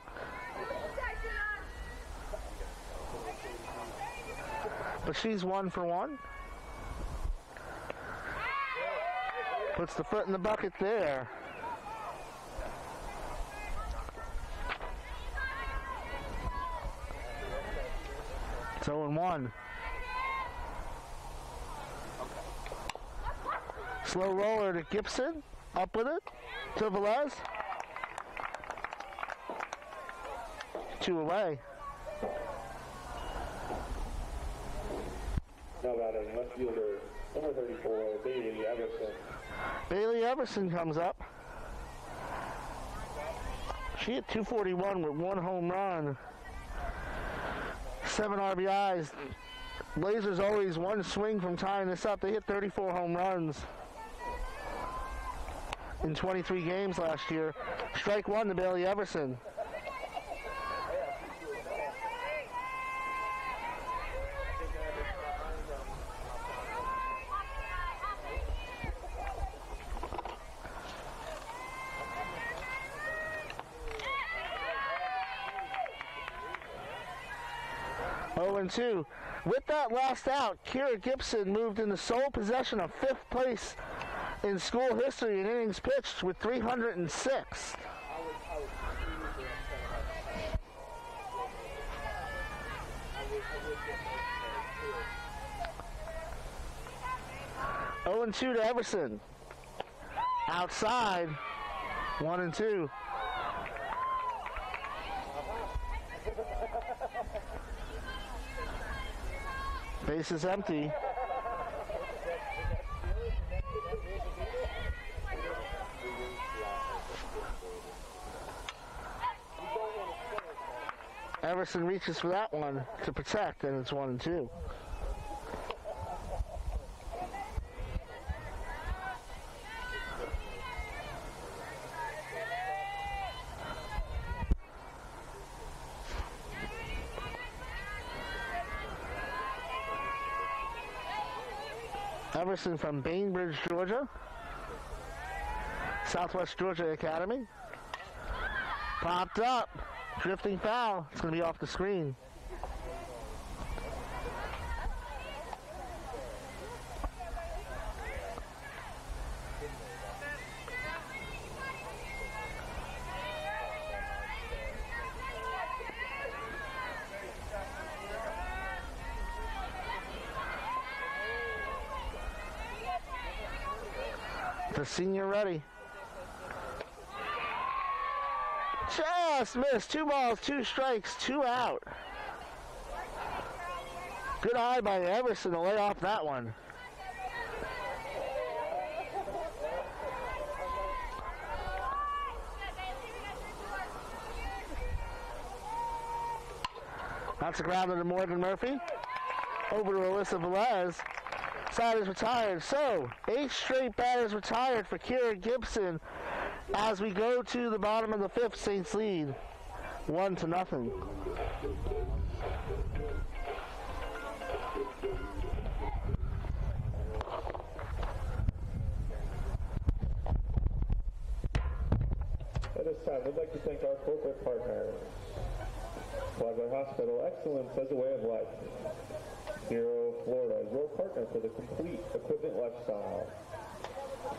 But she's one for one. Puts the foot in the bucket there. It's 0 1. Slow roller to Gibson. Up with it. To Velez. Two away. Now batting, left fielder number 34, Bailey Everson. Bailey Everson comes up. She hit 241 with one home run, seven RBIs. Blazers always one swing from tying this up. They hit 34 home runs in 23 games last year. Strike one to Bailey Everson. And 2. With that last out, Kira Gibson moved into sole possession of fifth place in school history in innings pitched with 306. Oh and 2 to Everson. Outside, 1 and 2. Base is empty. Everson reaches for that one to protect, and it's one and two. Everson from Bainbridge, Georgia. Southwest Georgia Academy. Popped up. Drifting foul. It's going to be off the screen. Senior ready. Just missed. Two balls, two strikes, two out. Good eye by Everson to lay off that one. That's a grounder to Morgan Murphy. Over to Alyssa Velez. Is retired. So, eight straight batters retired for Kira Gibson as we go to the bottom of the fifth. Saints lead one to nothing. At this time, we'd like to thank our corporate partner, Flagler Hospital, excellence as a way of life. Zero Florida, your partner for the complete equipment lifestyle.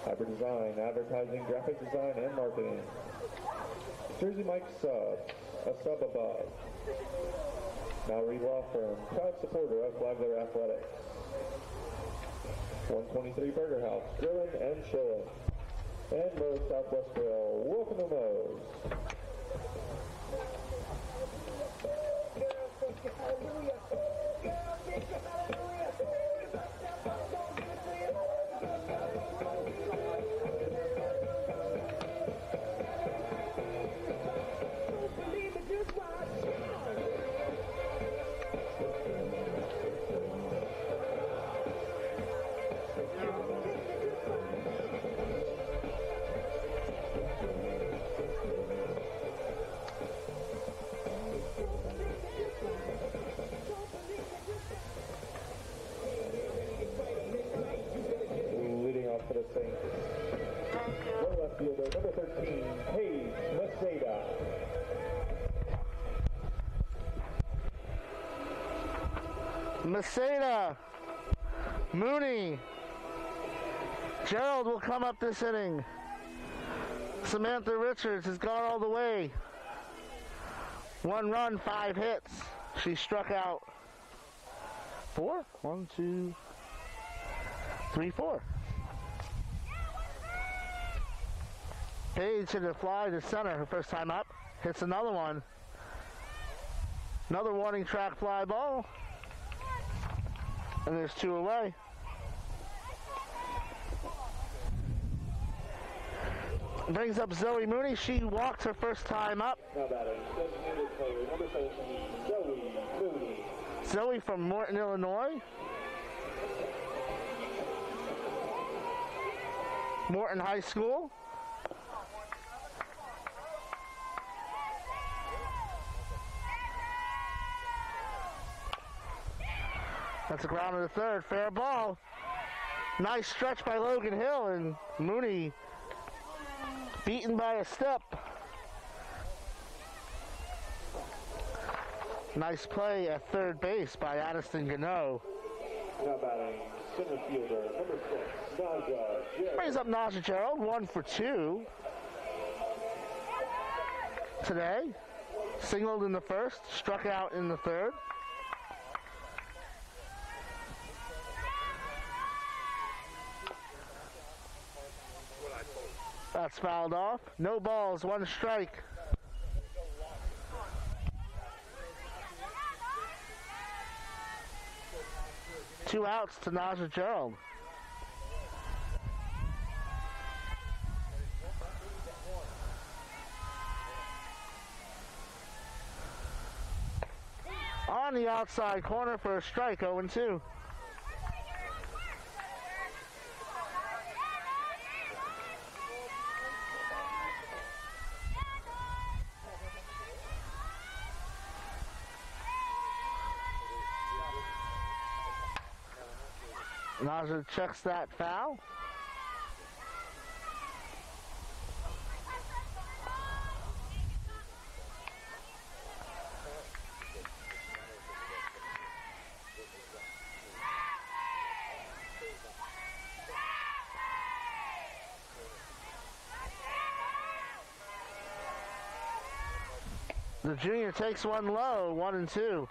Hybrid Design, advertising, graphic design, and marketing. Jersey Mike Subs, a sub above. Mallory Law Firm, proud supporter of Flagler Athletics. 123 Burger House, grilling and chilling. And Moe's Southwest Grill, welcome to Moe's. Leading Mooney, Gerald will come up this inning. Samantha Richards has gone all the way. One run, five hits. She struck out four. One, two, three, four. Paige hit a fly to center her first time up. Hits another one. Another warning track fly ball. And there's two away. Brings up Zoe Mooney. She walked her first time up. Now batting, designated player, number 17, Zoe from Morton, Illinois. Morton High School. That's a ground to the third. Fair ball. Nice stretch by Logan Hill and Mooney beaten by a step. Nice play at third base by Addison Gano. Now batting, center fielder, number 6, Naja Gerald. Brings up Naja Gerald, one for two today. Singled in the first, struck out in the third. That's fouled off. No balls, one strike. Two outs to Naja Gerald. On the outside corner for a strike, 0 2. Naja checks that foul. The junior takes one low, one and two.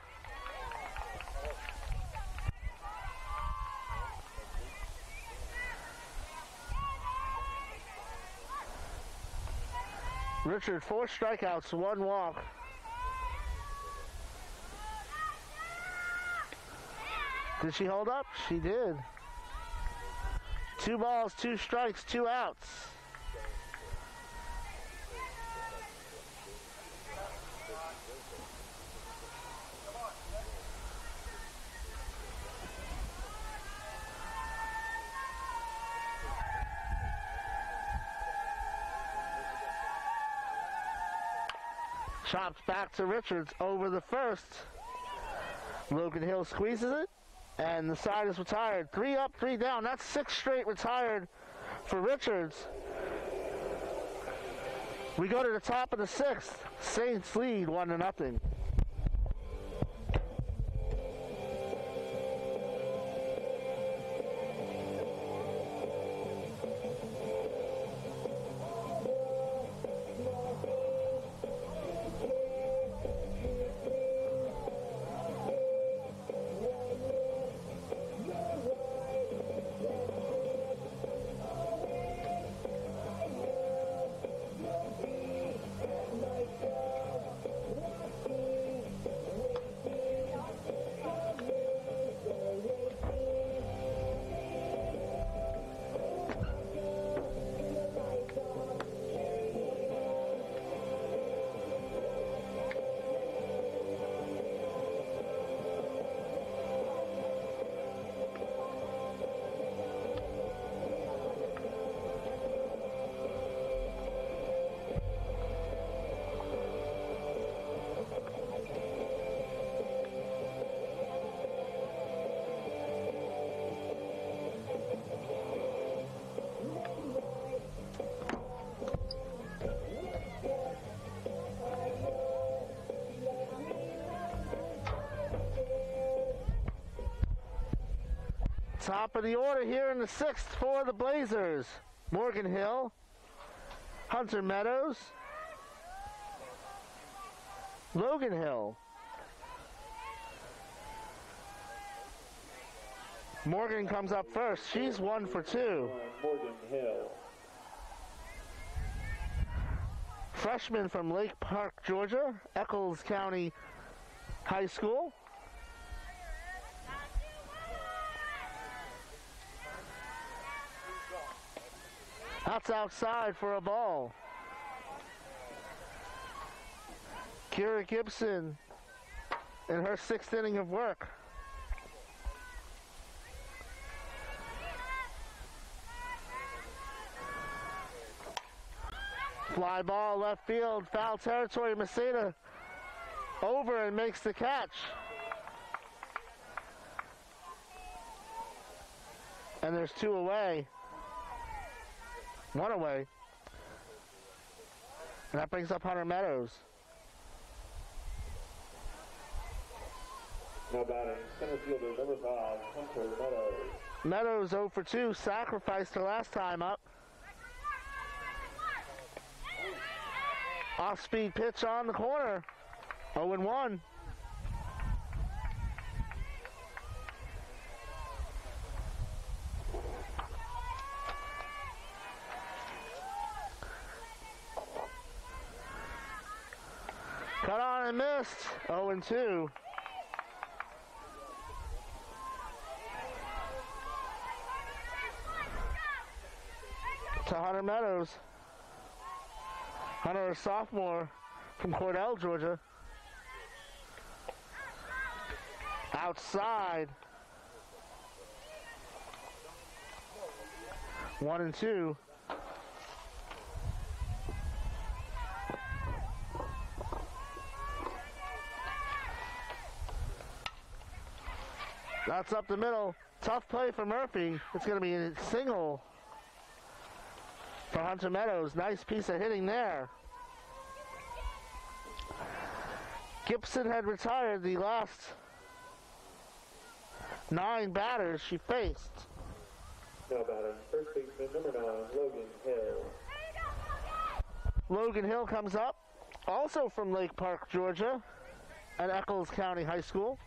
Richard, four strikeouts, one walk. Did she hold up? She did. Two balls, two strikes, two outs. Chops back to Richards over the first. Logan Hill squeezes it, and the side is retired. Three up, three down. That's six straight retired for Richards. We go to the top of the sixth. Saints lead one to nothing. Top of the order here in the sixth for the Blazers. Morgan Hill, Hunter Meadows, Logan Hill. Morgan comes up first. She's one for two. Morgan Hill. Freshman from Lake Park, Georgia, Echols County High School. That's outside for a ball. Kira Gibson in her sixth inning of work. Fly ball left field, foul territory. Maceda over and makes the catch. And there's two away. One away. And that brings up Hunter Meadows. Now batting center fielder number five, Hunter Meadows. Meadows 0 for 2, sacrificed her last time up. Off speed pitch on the corner. 0 and 1. And missed. 0 and 2. To Hunter Meadows. Hunter, a sophomore from Cordele, Georgia. Outside. One and two. That's up the middle. Tough play for Murphy. It's going to be a single for Hunter Meadows. Nice piece of hitting there. Gibson had retired the last nine batters she faced. Now batting first baseman number nine, Logan Hill. Logan Hill comes up, also from Lake Park, Georgia, at Echols County High School.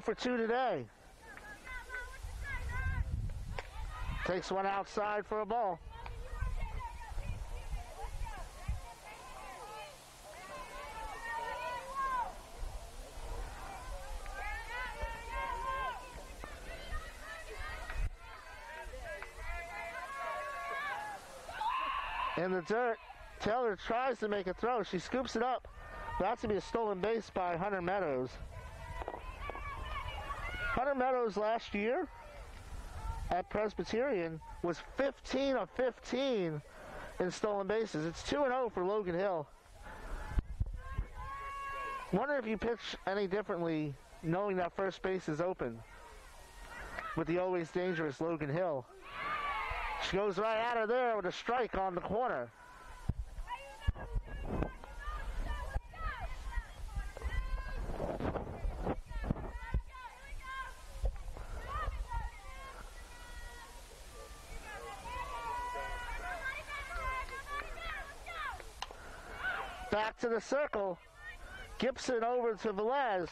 For 2 today. Takes one outside for a ball. In the dirt, Taylor tries to make a throw. She scoops it up. That's going to be a stolen base by Hunter Meadows. Hunter Meadows last year at Presbyterian was 15 of 15 in stolen bases. It's 2 0 for Logan Hill. Wonder if you pitch any differently knowing that first base is open with the always dangerous Logan Hill. She goes right out of there with a strike on the corner. Back to the circle. Gibson over to Velez.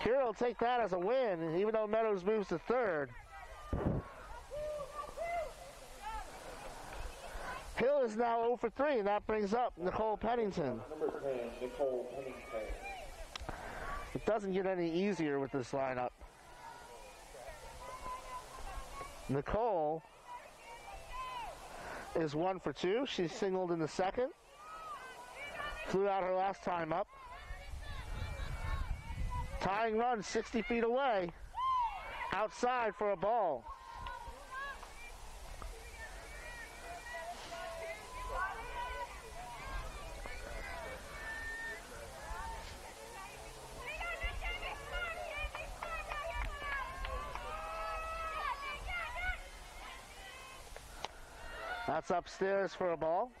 Here will take that as a win, even though Meadows moves to third. Hill is now 0 for 3, and that brings up Nicole Pennington. 10, Nicole Pennington. It doesn't get any easier with this lineup. Nicole is 1 for 2. She singled in the second. Flew out her last time up. Tying run 60 feet away. Outside for a ball. That's upstairs for a ball.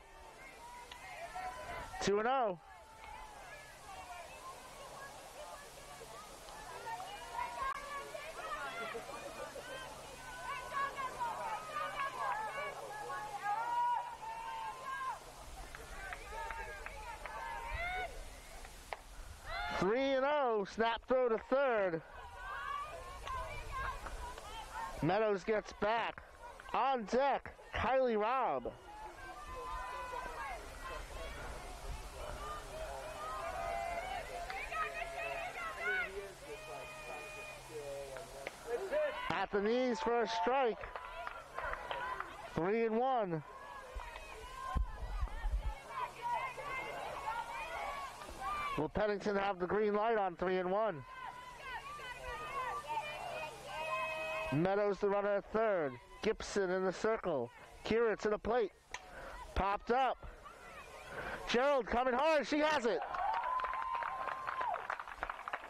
2 and 0. Three and zero. Snap throw to third. Meadows gets back. On deck, Kylie Robb. At the knees for a strike. Three and one. Will Pennington have the green light on three and one? Meadows the runner at third. Gibson in the circle. Kira to the plate. Popped up. Gerald coming hard. She has it.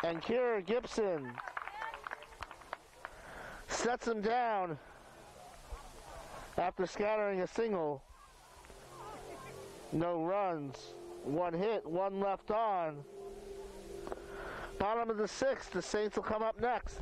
And Kira Gibson sets him down after scattering a single. No runs. One hit, one left on. Bottom of the sixth, the Saints will come up next.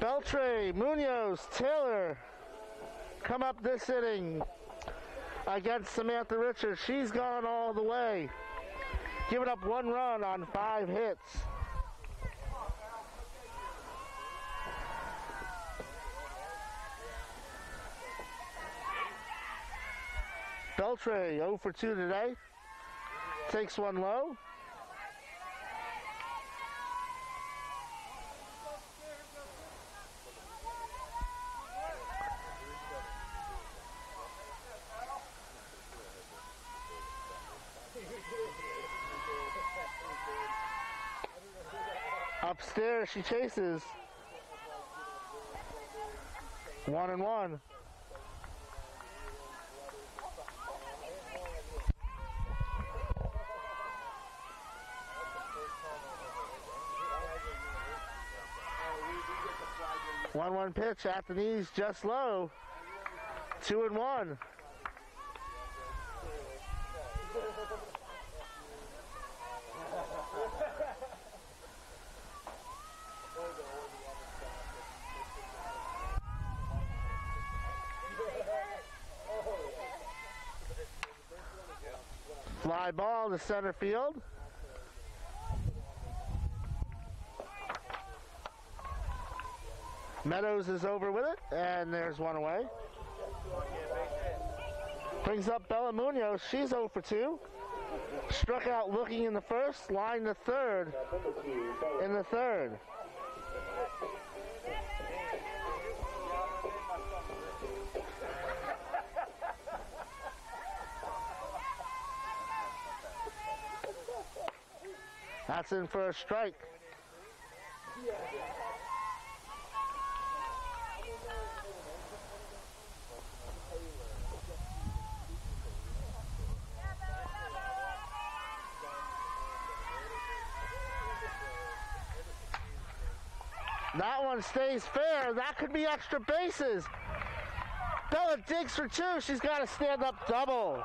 Beltre, Munoz, Taylor come up this inning against Samantha Richards. She's gone all the way, giving up one run on five hits. Beltre 0 for 2 today. Takes one low. Upstairs she chases. One and one. One one pitch at the knees just low. Two and one. Fly ball to center field. Meadows is over with it, and there's one away. Brings up Bella Munoz. She's 0 for 2. Struck out looking in the first, line the third in the third. That's in for a strike. That one stays fair. That could be extra bases. Bella digs for two. She's got a stand up double.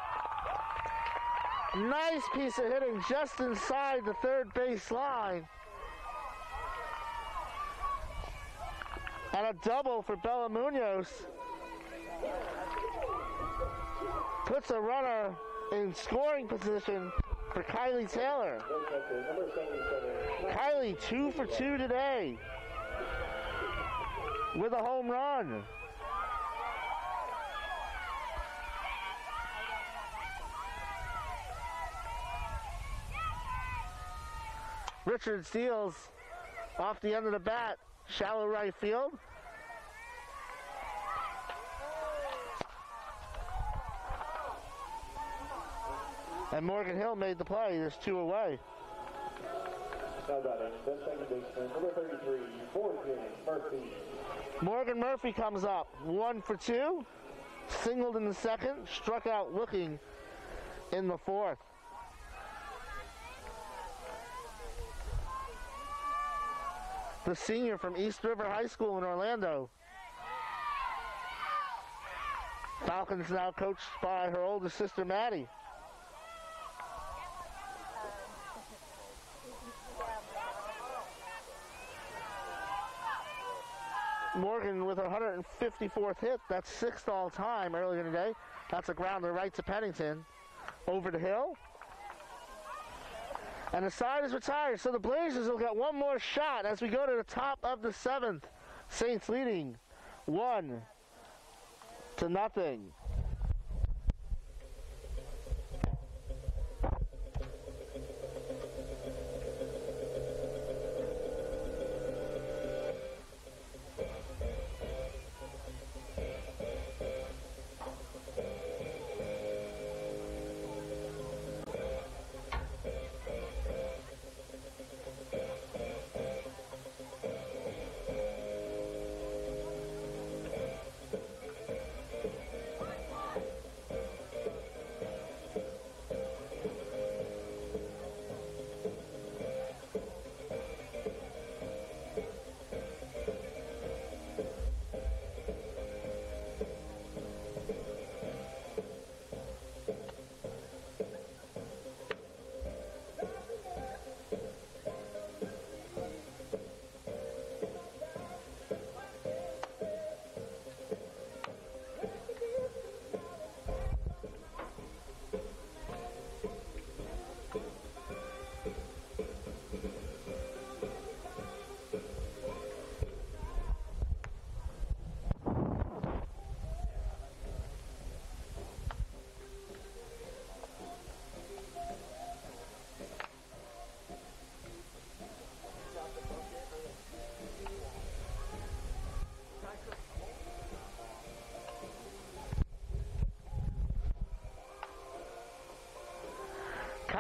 Nice piece of hitting just inside the third base line. And a double for Bella Munoz. Puts a runner in scoring position for Kylie Taylor. Kylie, two for two today with a home run. Richard steals off the end of the bat, shallow right field. And Morgan Hill made the play. There's two away. Now batting, then second baseman, number 33, Morgan Murphy. Morgan Murphy comes up, one for two, singled in the second, struck out looking in the fourth. The senior from East River High School in Orlando. Falcons now coached by her older sister Maddie. Morgan with her 154th hit. That's sixth all time earlier today. That's a grounder right to Pennington. Over the hill. And the side is retired. So the Blazers will get one more shot as we go to the top of the seventh. Saints leading one to nothing.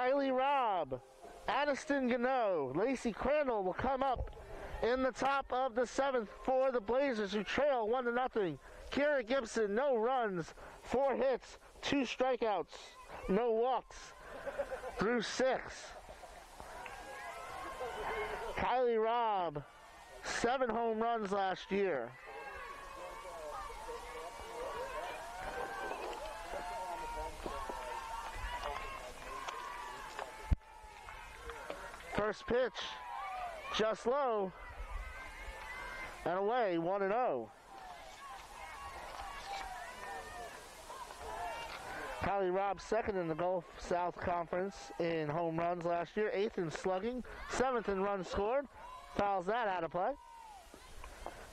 Kylie Robb, Addison Gano, Lacey Crandall will come up in the top of the seventh for the Blazers who trail one to nothing. Kira Gibson, no runs, four hits, two strikeouts, no walks through six. Kylie Robb, seven home runs last year. First pitch, just low, and away, 1 and 0. Kylie Robb second in the Gulf South Conference in home runs last year, eighth in slugging, seventh in runs scored. Fouls that out of play.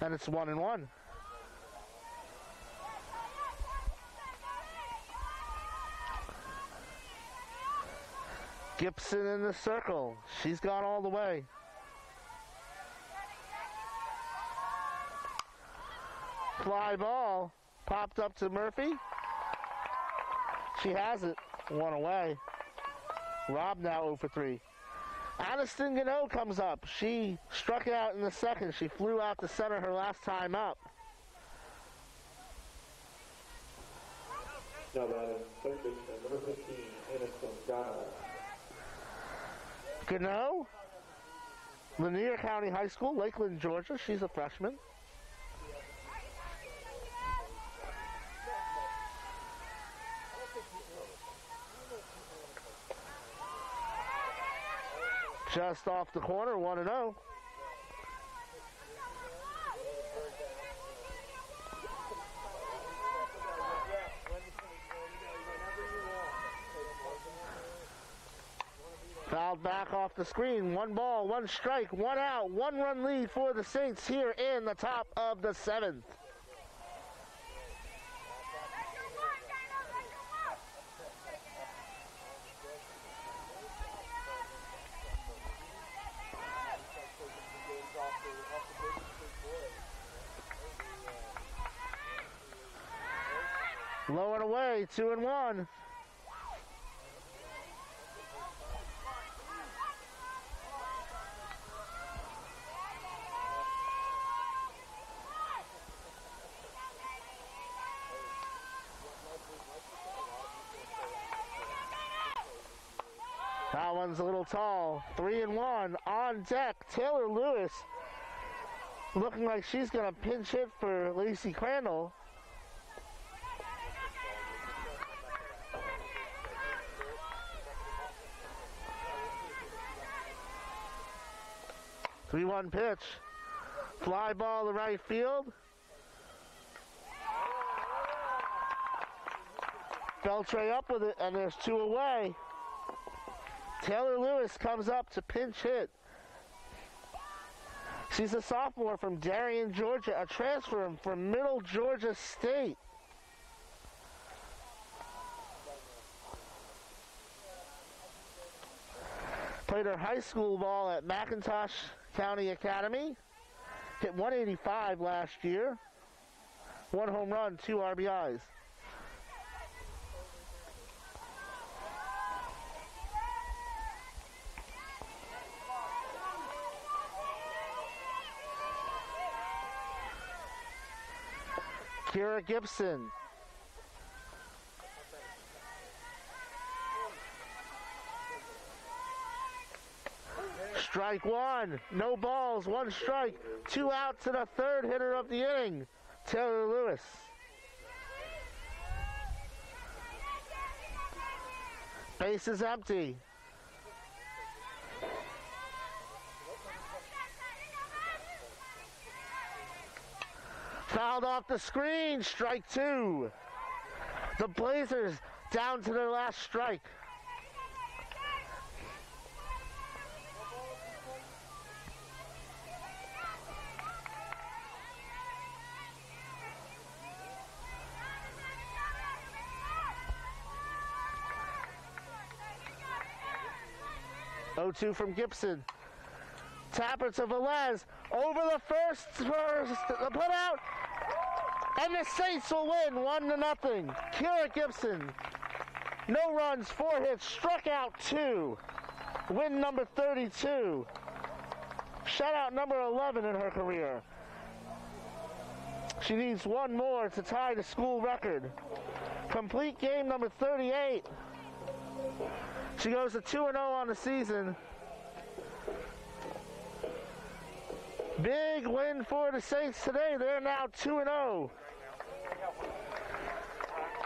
And it's 1 and 1. Gibson in the circle. She's gone all the way. Fly ball popped up to Murphy. She has it. One away. Robb now 0 for 3. Addison Gano comes up. She struck it out in the second. She flew out to center her last time up. Now batting third baseman, number 15, Addison Gano. Gano, Lanier County High School, Lakeland, Georgia. She's a freshman. Just off the corner, 1 0. Back off the screen. One ball, one strike, one out, one run lead for the Saints here in the top of the seventh. Low and away, two and one. That one's a Three and one on deck. Taylor Lewis looking like she's going to pinch hit for Lacey Crandall. Three one pitch. Fly ball to right field. Beltre up with it, and there's two away. Taylor Lewis comes up to pinch hit. She's a sophomore from Darien, Georgia, a transfer from Middle Georgia State. Played her high school ball at McIntosh County Academy. Hit 185 last year. One home run, two RBIs. Kira Gibson. Strike one. No balls. One strike. Two out to the third hitter of the inning. Taylor Lewis. Base is empty. Fouled off the screen. Strike two. The Blazers down to their last strike. O two from Gibson. Tapper to Velez. Over the first, first the put out. And the Saints will win one to nothing. Kira Gibson. No runs, four hits, struck out two. Win number 32. Shutout number 11 in her career. She needs one more to tie the school record. Complete game number 38. She goes to 2 0 on the season. Big win for the Saints today. They're now 2 0.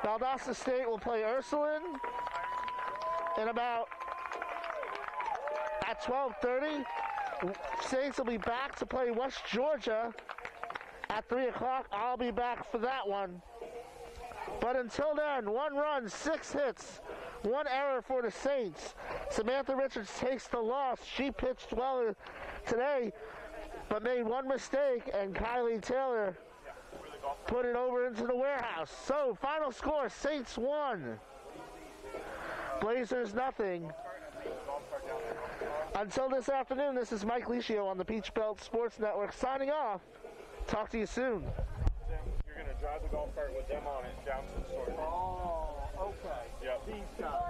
Valdosta State will play Ursuline in about at 12:30. Saints will be back to play West Georgia at 3 o'clock. I'll be back for that one. But until then, one run, six hits, one error for the Saints. Samantha Richards takes the loss. She pitched well today, but made one mistake, and Kylie Taylor put it over into the warehouse. So, final score Saints 1, Blazers nothing. Until this afternoon, this is Mike Licio on the Peach Belt Sports Network signing off. Talk to you soon. You're going to drive the golf cart with them on it down to the store. Oh, okay. Yep. These guys.